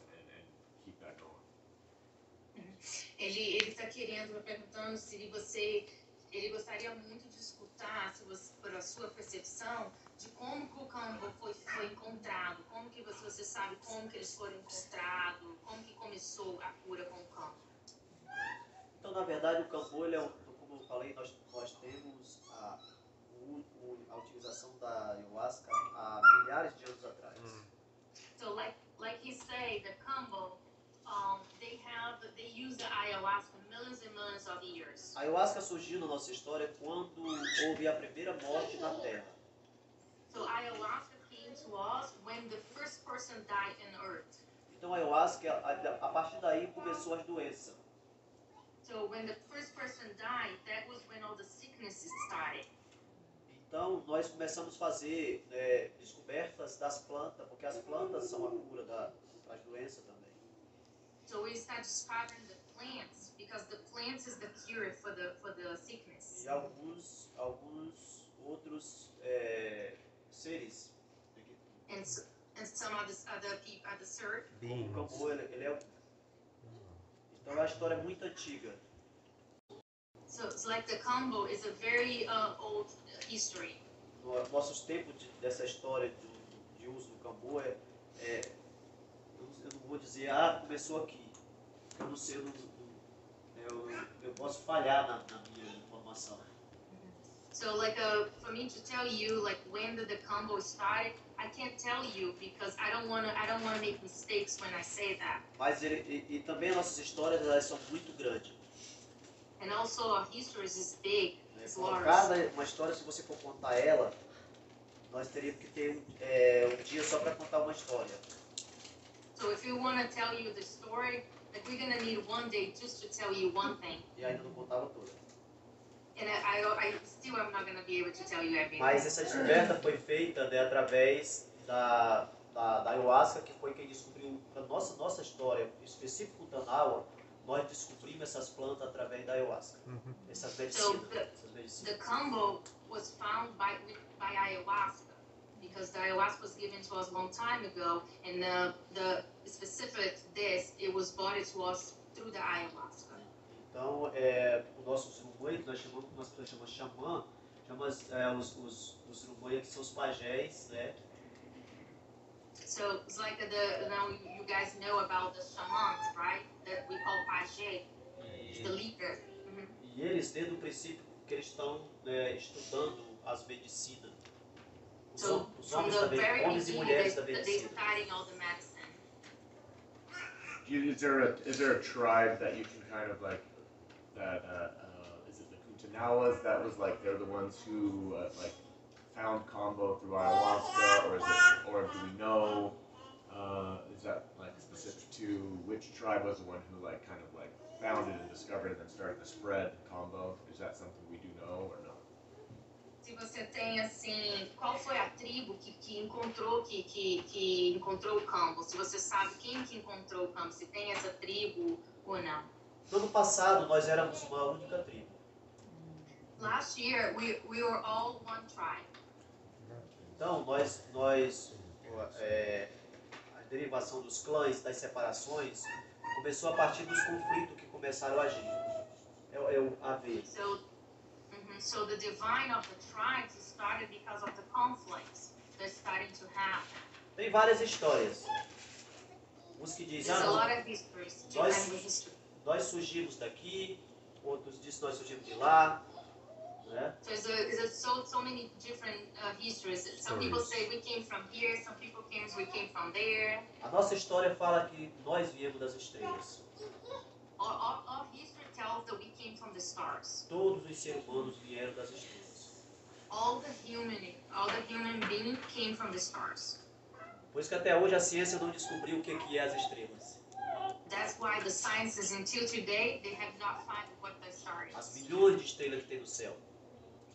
Ele está querendo, perguntando se você, ele gostaria muito de escutar, se você, por a sua percepção, de como que o cambo foi, foi encontrado, como que você, você sabe como que eles foram encontrados, como que começou a cura com o cambo. Então, na verdade, o campo, ele é um, como eu falei, nós, nós temos a, a utilização da ayahuasca há milhares de anos atrás. So like like he say, the combo, A ayahuasca surgiu na nossa história quando houve a primeira morte na Terra. So ayahuasca came to us when the first person died in Earth. Então, a ayahuasca, a, a partir daí, começou as doenças. So when the first person died, that was when all the sicknesses started. Então, nós começamos a fazer é, descobertas das plantas, porque as plantas são a cura da, das doenças também. So we start discovering the plants because the plants is the cure for the for the sickness. E alguns, alguns outros é, seres, And s and some other other people other serve. como o campo, ele, ele é Então, a história é muito antiga. So it's like the combo is a very uh, old history. No, nossos tempos de, dessa história de, de uso do cambu é, é eu, não- eu não vou dizer, ah, começou aqui. Eu não sei, eu, não, eu, eu posso falhar na, na minha informação. So like uh, for me to tell you like when did the combo started, I can't tell you because I don't wanna I don't wanna make mistakes when I say that. Mas ele, e, e também as nossas histórias elas são muito grandes. And also our histories is big, large. cada uma história, se você for contar ela, nós teríamos que ter um, é, um dia só para contar uma história. So if you wanna tell you the story, like we're gonna need one day just to tell you one thing. E ainda não contava toda. And I, I, I still am not gonna be able to tell you everything. Mas essa descoberta foi feita né, através da, da, da ayahuasca, que foi quem descobriu a nossa, nossa história, específico o Tanawa, nós descobrimos essas plantas através da ayahuasca. Essas So medicinas. the, essas medicinas. the combo was found by with, by ayahuasca because the ayahuasca was given to us a long time ago, and the the specific this it was brought to us through the ayahuasca. Então, é, os nossos rumães, nós chamamos, nós chamamos xamã, chamamos é, os, os, os que são os pajés, né? So it's like the now you guys know about the shamans, right? That we call pajé, E, the leader. Mhm. e eles, desde o princípio, que eles estão né, estudando as medicinas. Os, So from the very beginning, they, da they medicina. all the medicine. You- Is there a is there a tribe that you can kind of like that? Uh, uh, is it the Kutanawas? That was like they're the ones who uh, like found combo through ayahuasca, or is it, or do we know? Uh, is that like specific to which tribe was the one who like kind of like found it and discovered it and then started to spread combo? Is that something we do know or no? Se você tem assim, qual foi a tribo que, que encontrou que, que, que encontrou o campo? Se você sabe quem que encontrou o campo, se tem essa tribo ou não? No ano passado, nós éramos uma única tribo. Last year we, we were all one tribe. Então, nós, nós é, a derivação dos clãs, das separações, começou a partir dos conflitos que começaram a agir. É, é o haver. So, mhm, so the divine of the tribes started because of the conflicts that's starting to happen. Tem várias histórias. Uns que dizem, There's ah, a não, lot of histories Nós- nós surgimos daqui, outros dizem que nós surgimos de lá, né? So there's, a, there's a, so so many different uh, histories. Some people say we came from here. Some people came we came from there. A nossa história fala que nós viemos das estrelas. All, all, all history tells that we came from the stars. Todos os seres humanos vieram das estrelas. All the human, all the human being came from the stars. Por isso que até hoje a ciência não descobriu o que que é as estrelas. That's why the scientists until today they have not found what the star As is. milhões de estrelas que tem no céu.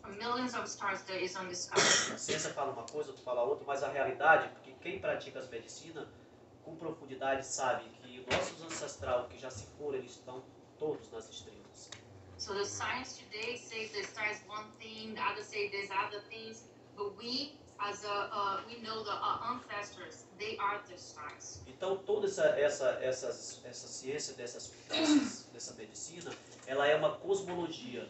Millions of stars that is on the sky. A ciência fala uma coisa, outro fala outra, mas a realidade, porque quem pratica as medicinas com profundidade sabe que os nossos ancestrais que já se foram, eles estão todos nas estrelas. So the science today says the star is one thing, the others say there's other things, but we, as a, uh, we know the uh, ancestors, they are the stars. Então toda essa essa essas, essa ciência dessas, dessas (coughs) dessa medicina, ela é uma cosmologia.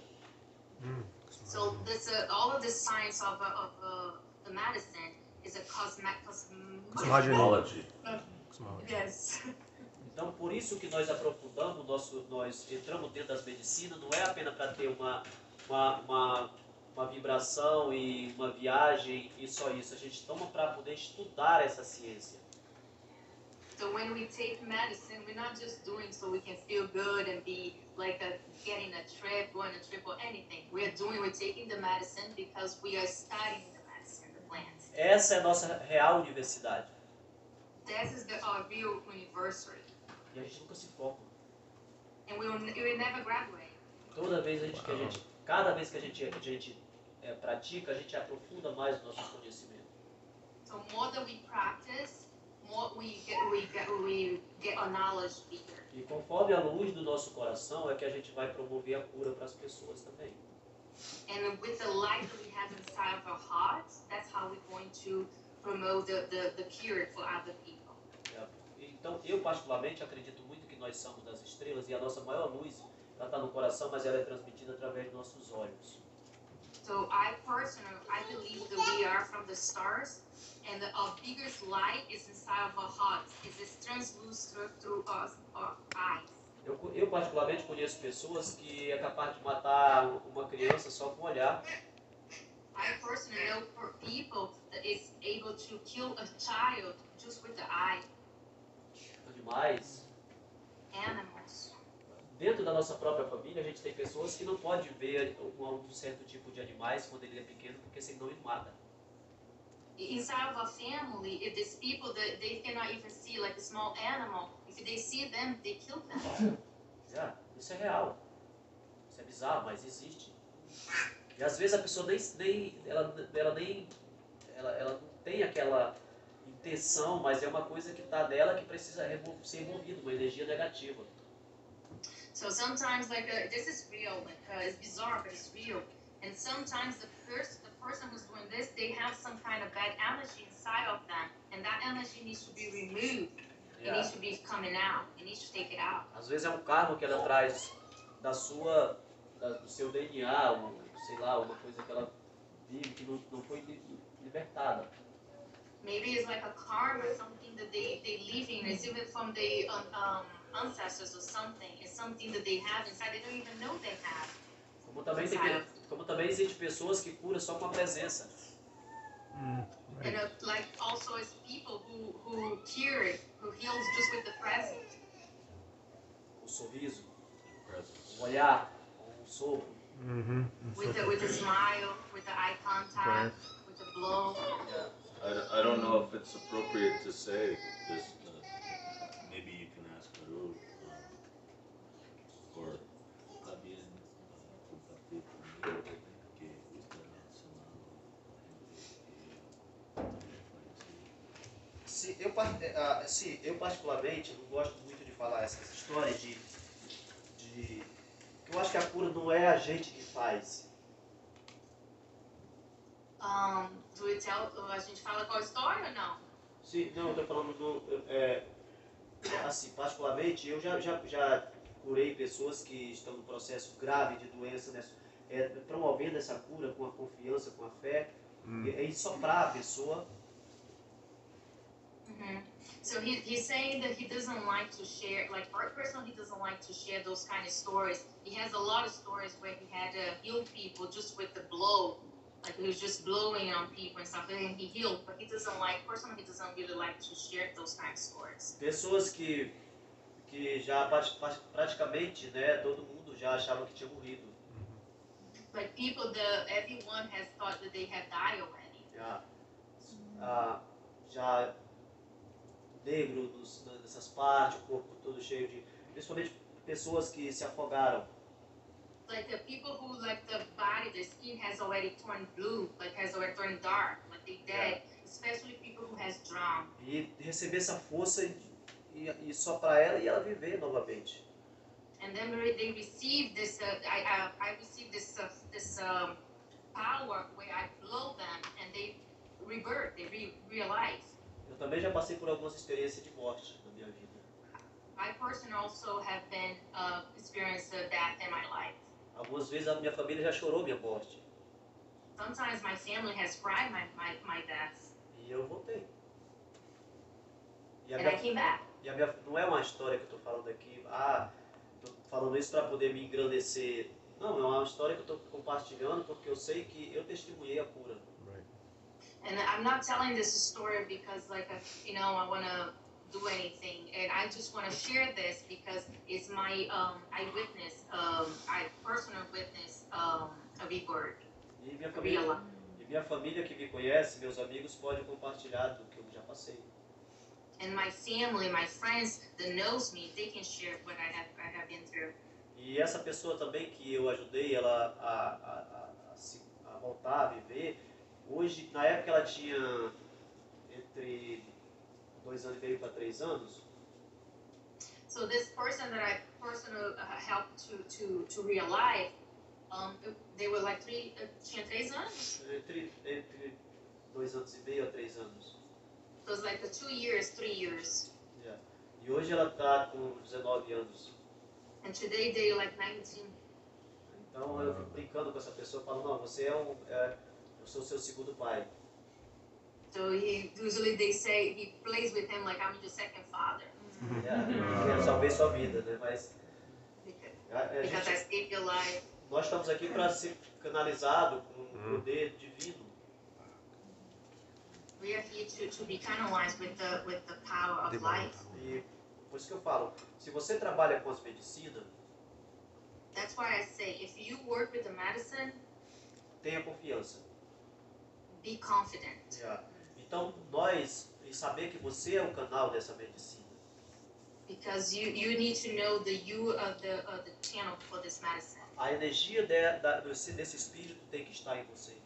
So this, uh, all of this science of, uh, of uh, the medicine is a cosmic, Cosmology. (laughs) Yes. Então por isso que nós aprofundamos nosso nós entramos dentro das medicinas, não é apenas para ter uma uma, uma uma vibração e uma viagem e só isso. A gente toma para poder estudar essa ciência. So when we take medicine, we're not just doing so we can feel good and be like a, getting a trip, going a trip or anything. We're doing, we're taking the medicine because we are studying the medicine, the plants. Essa é a nossa real universidade. This is the our real university, E a gente nunca se foca. and we will, we will never graduate. Toda vez a gente, que a gente, cada vez que a gente, a gente é, pratica, a gente aprofunda mais o nosso conhecimento. So more that we practice, more we get, we get, we get our knowledge bigger. E conforme a luz do nosso coração é que a gente vai promover a cura para as pessoas também. And with the light that we have inside of our hearts, that's how we're going to promote the, the, the cure for other people. Então, eu particularmente acredito muito que nós somos das estrelas e a nossa maior luz, ela está no coração, mas ela é transmitida através dos nossos olhos. So I personally, I believe that we are from the stars, and that our biggest light is inside of our hearts. It's this translucent through us, our eyes. Eu, eu particularmente conheço pessoas que é capaz de matar uma criança só com olhar. I personally know for people that is able to kill a child just with the eye. Animais. Animals. Dentro da nossa própria família, a gente tem pessoas que não pode ver um, certo tipo de animais quando ele é pequeno, porque senão ele mata. Inside of a family, if there's people that they cannot even see like a small animal, if they see them, they kill them. (laughs) É, isso é real. Isso é bizarro, mas existe. E às vezes a pessoa nem, nem ela, ela nem ela, ela não tem aquela intenção, mas é uma coisa que está dela que precisa ser removida, uma energia negativa. So sometimes, like, uh, this is real, like, uh, it's bizarre, but it's real. And sometimes the the person who's doing this, they have some kind of bad energy inside of them, and that energy needs to be removed. It Yeah. needs to be coming out. It needs to take it out. Às vezes é um karma que ela traz da sua, da- do seu DNA, um, sei lá, uma coisa que ela vive que não, não foi li- libertada. Maybe it's like a karma, something that they they live in. It's even from the um, um, ancestors or something. It's something that they have inside. They don't even know they have. Como também, tem, como também existe pessoas que curam só com a presença. And uh, like also as people who who cure who heals just with the presence. O sorriso, o olhar, o sopro. with the with a smile, with the eye contact, with the blow. I, I don't know if it's appropriate to say this, uh, maybe you can ask Haru, um, or también uh, compartir conmigo que usted también Se eu, ah, se eu particularmente não gosto muito de falar essas histórias de, de eu acho que a cura não é a gente que faz. Um, do we tell, a gente fala qual história ou não? Se, não, eu tô falando do, é, assim, particularmente eu já, já, já curei pessoas que estão no processo grave de doença, né, é, promovendo essa cura com a confiança, com a fé, e, e soprar a pessoa hmm So he, he's saying that he doesn't like to share, like for a person, he doesn't like to share those kind of stories. He has a lot of stories where he had to heal people just with the blow, like he was just blowing on people and stuff, and he healed. But he doesn't like, personally, he doesn't really like to share those kind of stories. Pessoas que, que já prati- prati- praticamente, né, todo mundo já achava que tinha morrido. Like people, the everyone has thought that they had died already. Já, ah, já negro nos, nessas partes, o corpo todo cheio de. Principalmente pessoas que se afogaram. Like the people who, like the body, the skin has already turned blue, like has already turned dark, like they dead. Especially people who has drowned. E receber essa força e, e, só para ela e ela viver novamente. and then they receive this. Uh, I, I I receive this uh, this um, power where I blow them and they revert. They re- realize. Eu também já passei por algumas experiências de morte na minha vida. I personally also have been uh, experienced death in my life. Algumas vezes a minha família já chorou minha morte. Sometimes my family has cried my my, my death, E eu voltei. E a and I minha, came back. e a minha, não é uma história que eu estou falando aqui, ah, estou falando isso para poder me engrandecer. Não, é uma história que eu estou compartilhando porque eu sei que eu testemunhei a cura. And I'm not telling this story because, like, you know, I want to do anything, and I just want to share this because it's my um, eyewitness, um, I personal witness um, of rebirth. E minha família, e minha família que me conhece, meus amigos, podem compartilhar do que eu já passei. and my family, my friends that knows me, they can share what I have I have been through. E essa pessoa também que eu ajudei ela a, a, a, a, se- a voltar a viver, hoje, na época ela tinha entre dois anos e meio para três anos, So this person that I personally uh, helped to to to realize, um, they were like three, uh, tinha três anos. entre, entre dois anos e meio a três anos. It was like the two years, three years, Yeah. E hoje ela está com 19 anos. and today they're like 19. Então eu fico brincando com essa pessoa, falo, não, você é um, é, eu sou seu segundo pai. So he usually they say he plays with him like I'm your second father Yeah. Eu salvei sua vida, né? Mas because, a, a because I gente, saved your life. nós estamos aqui para ser canalizado com o poder divino. We are here to, to be canalized with the with the power of life. E por isso que eu falo, se você trabalha com as medicinas, That's why I say if you work with the medicine, tenha confiança. be confident. Yeah. Então nós, e saber que você é o canal dessa medicina. because you you need to know the you of the of the channel for this medicine. A energia de, da, desse, desse espírito tem que estar em você,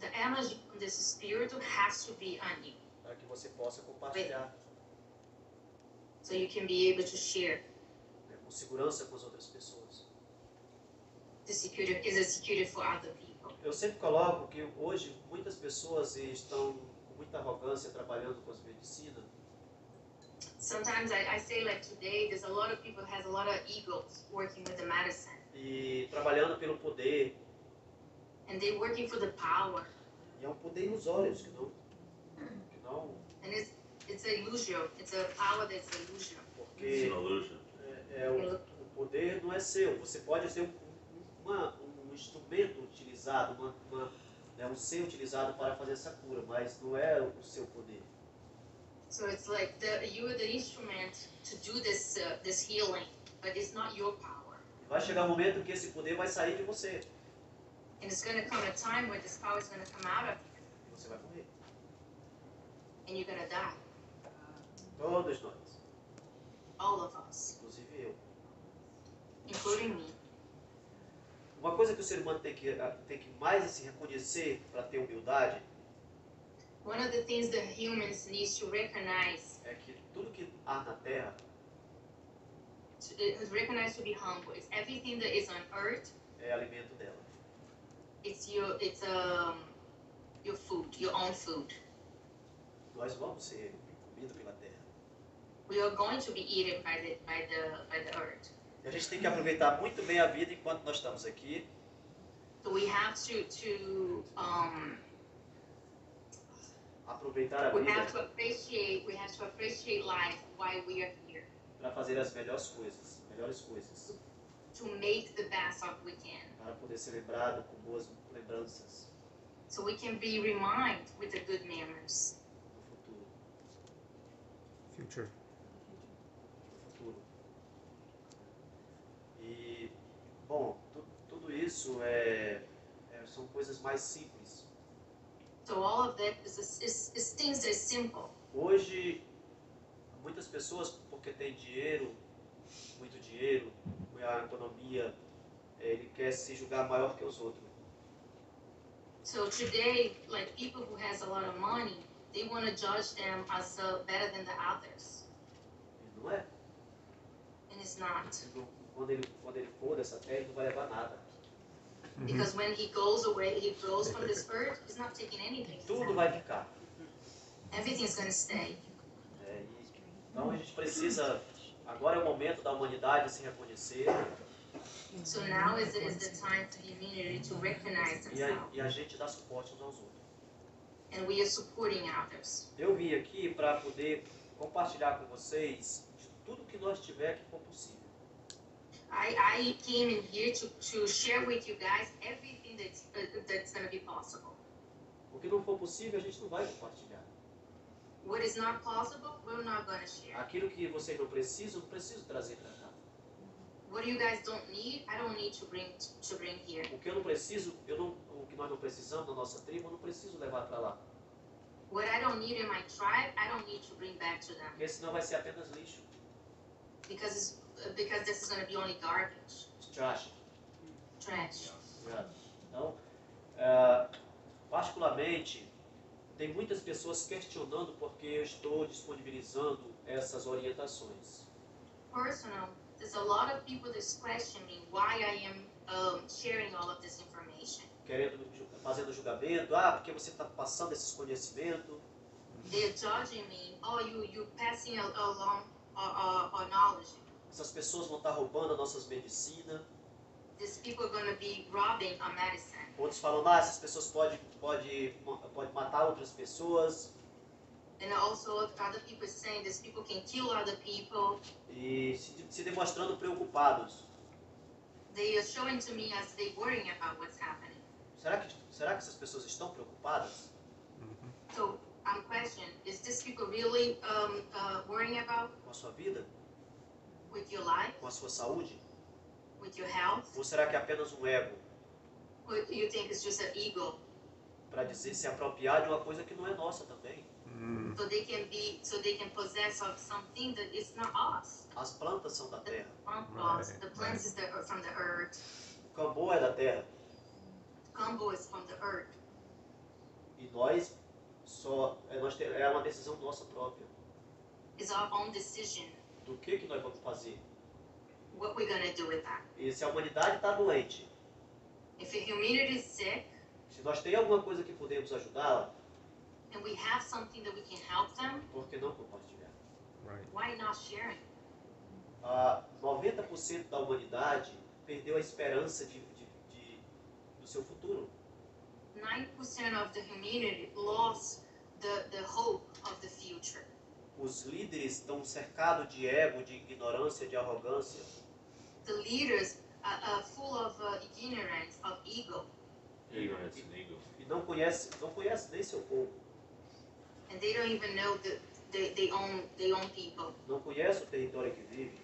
The energy from this spirit has to be on you, para que você possa compartilhar so you can be able to share. né, com segurança com as outras pessoas. The security is a security for other people. Eu sempre coloco que hoje muitas pessoas estão muita arrogância trabalhando com as medicinas Sometimes I, I say like today, there's a lot of people has a lot of egos working with the medicine, e trabalhando pelo poder. and they're working for the power, E é um poder ilusório, que não, que não and it's it's a illusion. It's a power that's illusion. Porque an illusion. é, é o, o poder não é seu. Você pode ser um, uma, um instrumento utilizado, uma, uma, né, um ser utilizado para fazer essa cura, mas não é o seu poder. So it's like the you are the instrument to do this uh, this healing, but it's not your power. Vai chegar um momento que esse poder vai sair de você And it's going to come a time where this power is going to come out of you, e você vai morrer. and you're going to die. Todos nós, All of us, inclusive eu. including me. Uma coisa que o ser humano tem que, tem que mais se reconhecer para ter humildade One of the things that humans need to recognize, é que tudo que há na Terra to, to be humble, is everything that is on earth. é alimento dela. It's your, it's um, your food, your own food. Nós vamos ser comidos pela Terra. We are going to be eaten by the by the by the earth. A gente tem que aproveitar muito bem a vida enquanto nós estamos aqui So we have to to um, aproveitar a vida we have to appreciate life while we are here, para fazer as melhores coisas, melhores coisas, to make the best of we can. para poder ser lembrado com boas lembranças So we can be reminded with the good memories. no futuro. Future. no futuro. E, bom, tu, tudo isso é, é- são coisas mais simples. So all of that is, is, is things that are simple. Hoje, muitas pessoas, porque tem dinheiro, muito dinheiro, a economia, eh, ele quer se julgar maior que os outros. So today, like people who has a lot of money, they want to judge them as uh, better than the others, E não é? and it's not. Quando ele, quando ele for dessa terra, ele não vai levar nada. Because when he goes away, he goes from this earth, he's not taking anything. Tudo vai ficar. Everything's gonna stay. É, então a gente precisa. Agora é o momento da humanidade se reconhecer So now is the, is the time for the community to recognize e a, themselves, e a gente dar suporte uns aos outros. and we are supporting others. Eu vim aqui para poder compartilhar com vocês de tudo que nós tiver que for possível. I, I came in here to, to share with you guys everything that's uh, that's gonna be possible. O que não for possível, a gente não vai compartilhar. What is not possible, we're not gonna share. Aquilo que vocês não precisam, preciso trazer para cá. What you guys don't need, I don't need to bring to bring here. O que eu não preciso, eu não, o que nós não precisamos na nossa tribo, eu não preciso levar para lá. What I don't need in my tribe, I don't need to bring back to them Porque senão vai ser apenas lixo, because it's, because this is gonna be only garbage, trash. trash. Então, é, particularmente, tem muitas pessoas questionando porque eu estou disponibilizando essas orientações. Personal, there's a lot of people that's questioning why I am um, sharing all of this information. Querendo, fazendo julgamento, ah, porque você está passando esses conhecimentos, They're judging me. Oh, you you passing al- along our, our, our knowledge. Essas pessoas vão estar roubando as nossas medicinas. These people are gonna be robbing our medicine. Outros falam, ah, essas pessoas podem pode, pode matar outras pessoas. And also other people saying these people can kill other people. E se, se demonstrando preocupados. They are showing to me as they worrying about what's happening. Será que, será que essas pessoas estão preocupadas? So I'm questioning, is this people really um, uh, worrying about com a sua vida? With your life, Com a sua saúde? with your health? Ou será que é apenas um ego Or do you think it's just an ego? para dizer se apropriar de uma coisa que não é nossa também? So they can be, so they can possess of something that is not us. As plantas são da terra. The plants is the, from the earth. o cambô é da terra Combo is from the earth. e nós só é, nós é uma decisão nossa própria It's our own decision do que que nós vamos fazer. what we're gonna do with that. E se a humanidade está doente, If the humanity is sick se nós tem alguma coisa que podemos ajudá-la, and we have something that we can help them, por que não compartilhar? why not sharing? Ah, 90% da humanidade perdeu a esperança de, de, de- do seu futuro. 9% of the humanity lost the, the hope of the future. Os líderes estão cercados de ego, de ignorância, de arrogância. The leaders are, are full of uh, ignorance, of ego, Ignorance and ego. E não conhece, não conhece nem seu povo. and they don't even know that they, they own they own people. Não conhece o território que vive.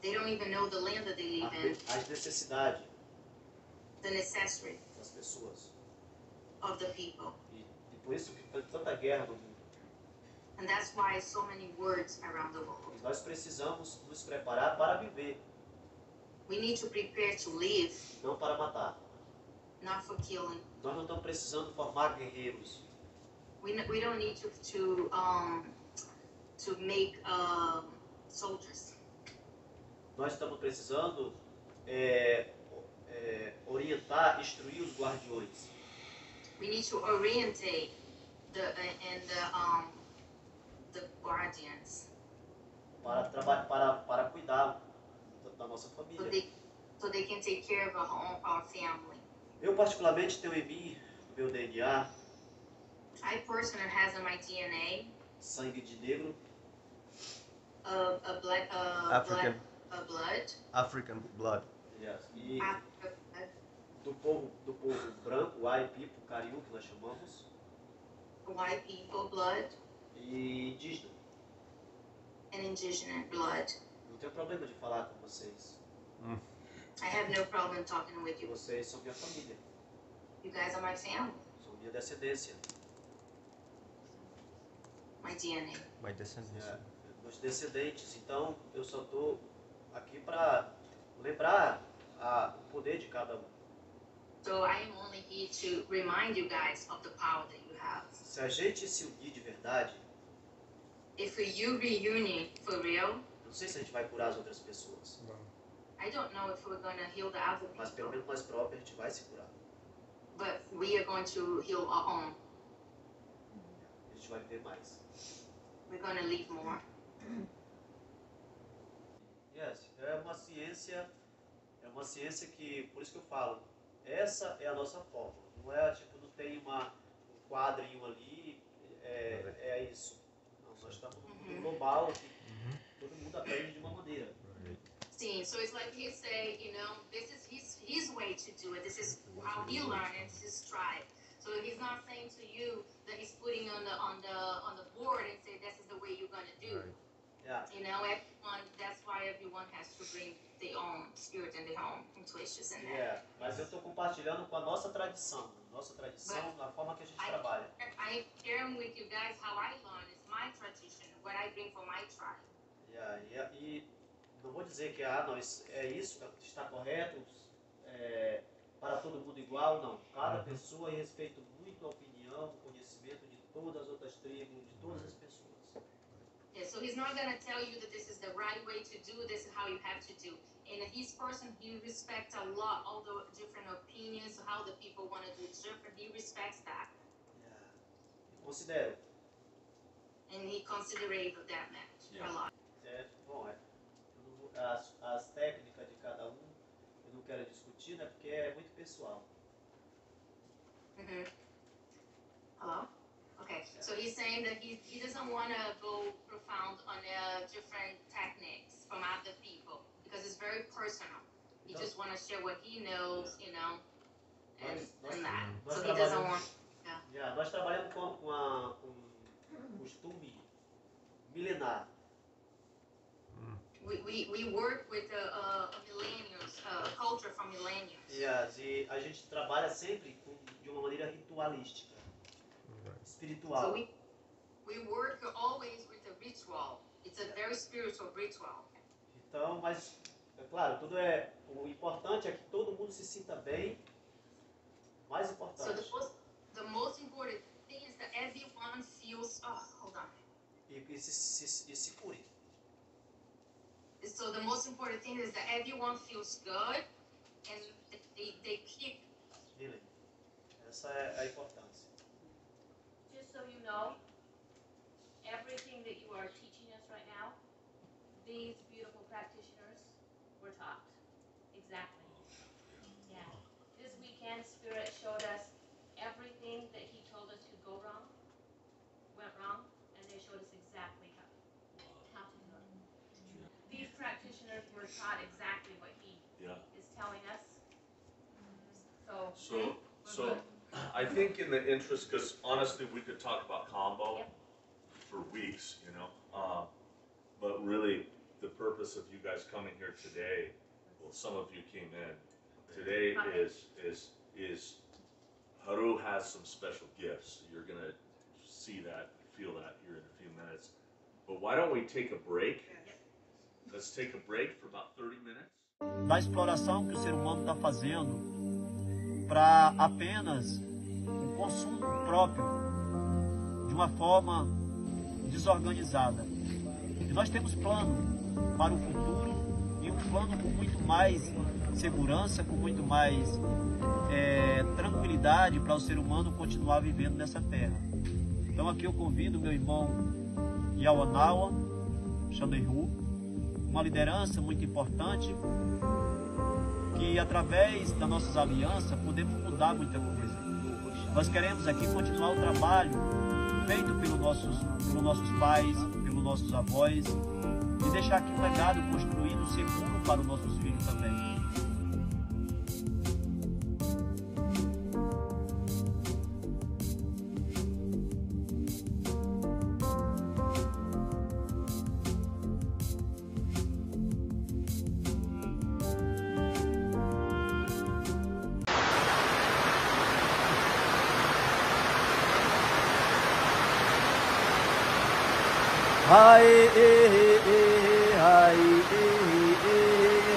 They don't even know the land that they live in, As necessidades the necessity das pessoas. of the people. E, e por isso que tanta guerra no mundo. And that's why so many words around the world. E nós precisamos nos preparar para viver, We need to prepare to live, não para matar. not for killing. Nós não estamos precisando formar guerreiros. We, we don't need to, to, um, to make um, soldiers. Nós estamos precisando é, é, orientar, instruir os guardiões. We need to orientate the uh, and the um, para, traba- para, para cuidar da, da nossa so família. they so they can take care of our our family. Eu particularmente tenho em mim, no meu DNA, I personally has in my DNA sangue de negro, a, a blood, a African. blood, a blood, African blood. yes, e Africa, do povo, do povo branco, White people, Cariú, que nós chamamos, white people blood, e indígena. and indigenous blood. Não tenho problema de falar com vocês. I have no problem talking with you. Vocês são minha família, You guys are my family, são minha descendência. my DNA. My descendants. É, meus descendentes. Então, eu só estou aqui para lembrar a, o poder de cada um. So I am only here to remind you guys of the power that you have. Se a gente se unir de verdade, If you reunion for real, não sei se a gente vai curar as outras pessoas, I don't know if we're gonna heal the other mas pelo people, menos nós próprios a gente vai se curar. but we are going to heal our own. A gente vai viver mais. We're gonna live more. Yes, é uma ciência, é uma ciência que, por isso que eu falo, essa é a nossa fórmula. Não é tipo, não tem uma, um quadrinho ali, é, é isso. Estamos num mundo global que todo mundo aprende de uma maneira. See, so it's like he say, you know, this is his his way to do it. This is how he learned and this is tribe. So he's not saying to you that he's putting on the on the on the board and say this is the way you're gonna do. Yeah. You know, everyone. That's why everyone has to bring their own spirit and their own intuitions in there. É, mas eu estou compartilhando com a nossa tradição, nossa tradição, na forma que a gente trabalha. I am sharing with you guys how I learned. It's my tradition, what I bring from my tribe. Yeah, e, e não vou dizer que ah, não, isso- é isso, está correto, é, para todo mundo igual, não. Cada pessoa, eu respeito muito a opinião, o conhecimento de todas as outras tribos, de todas as pessoas. Yeah, so he's not gonna tell you that this is the right way to do. This is how you have to do. And his person, he respects a lot all the different opinions, how the people want to do it different. He respects that, Yeah, E considero. and he considerate of that match a lot. É, bom, é, não as, as técnicas de cada um, eu não quero discutir, né, porque é muito pessoal. hmm Hello. Okay, so he's saying that he he doesn't want to go profound on uh, different techniques from other people because it's very personal. He Então- just want to share what he knows, you know, and, Nós, nós, and that. nós So he doesn't want. Yeah. Yeah, nós trabalhamos com, com, a, com um costume milenar. We, we, we work with the uh, millennials, uh, culture from millennials. Yes, e a gente trabalha sempre com, de uma maneira ritualística, So espiritual. we, we work always with a ritual. It's a very spiritual ritual. Então, mas, é claro, tudo é. O importante é que todo mundo se sinta bem. Mais So the importante. most, the most important thing is that everyone feels. Oh, hold on. E, e se, se, e se cure. So the most important thing is that everyone feels good, and they, they keep. Healing. Essa é a importância. So you know, everything that you are teaching us right now, these beautiful practitioners were taught. Exactly. Yeah. This weekend, Spirit showed us everything that he told us could go wrong, went wrong, and they showed us exactly how, how to do it. These practitioners were taught exactly what he Yeah. is telling us. So, So, so. I think in the interest, because honestly, we could talk about combo for weeks, you know. Uh, but really, the purpose of you guys coming here today, well, some of you came in. Today is is is Haru has some special gifts. You're gonna see that, feel that here in a few minutes. But why don't we take a break? Let's take a break for about 30 minutes. Da exploração que o ser humano está fazendo para apenas o consumo próprio de uma forma desorganizada. E nós temos plano para o futuro e um plano com muito mais segurança, com muito mais é, tranquilidade para o ser humano continuar vivendo nessa terra. Então aqui eu convido meu irmão Yawanawa Shanehu, uma liderança muito importante que através das nossas alianças podemos mudar muita coisa. Nós queremos aqui continuar o trabalho feito pelos nossos, pelos nossos pais, pelos nossos avós, e deixar aqui um legado construído seguro para os nossos filhos também. হায় এ হে হায় এ হে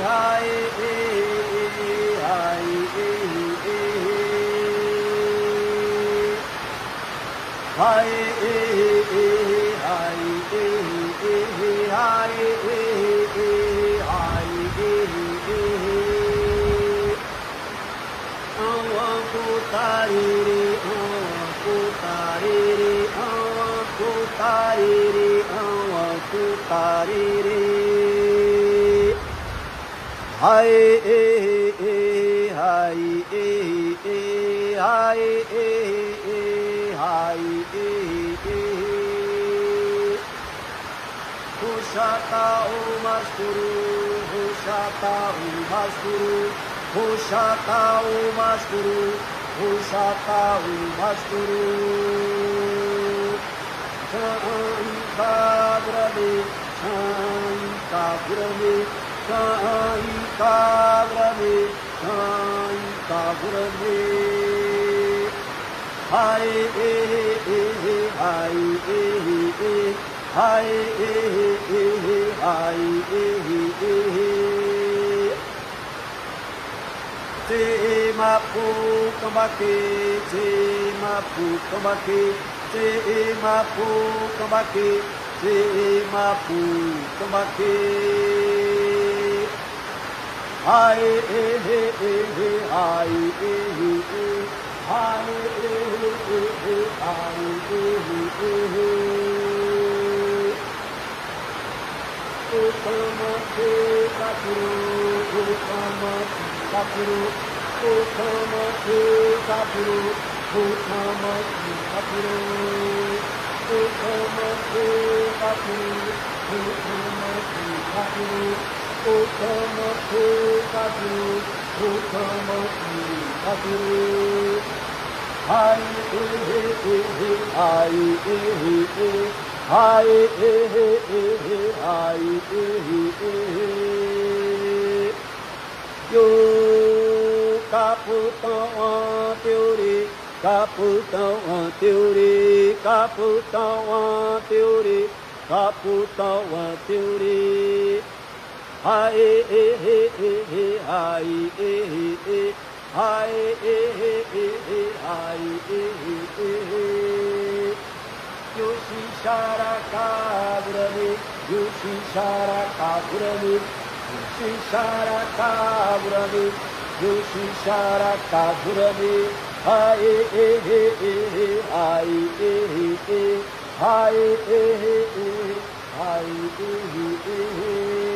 হায় এ হায় এ হায় এ হায় এ হায় এ হায় এ আমার কোথায় রে আমার কোথায় রে আমার কোথায় রে? পুকারে হাই এ হাই এ হাই এ হাই এ এ। হুশাতা ও মাস্তুরু হুশাতা ও মাসুরু হুশাতা ও ও মাসুরু काव्रवे साई काव्रवे साई काव्रवे साई काव्रवे हाय ए हे हाय ए हे हाय ए हे हाय ए हे Te ma pu kamake, te ma pu kamake, চেয়ে মাপু তোমাকে চেয়ে মাপু তোমাকে। হায় এ হে এ হে, হায় এ হে, এ হায় এ হে এ হে, হায় এ হে এ হে। তোমাকে কাকুরু তোমাকে কাকুরু তোমাকে কাকুরু Putamaku Apure, Putamaku Apure, Putamaku Apure, Putamaku Apure, Putamaku Apure. Hai e he e he, hai e he e, hai e he e he, hai e he e he. Yo kaputan teori. Caputão teori caputão teori caputão teori Hai e e e e hai e e e hai e e e e hai e e e Yoshi shara kaburami Yoshi shara kaburami Yoshi shara kaburami Hi! Hi! Hi! Hi! Hi! Hi! Hi! Hi!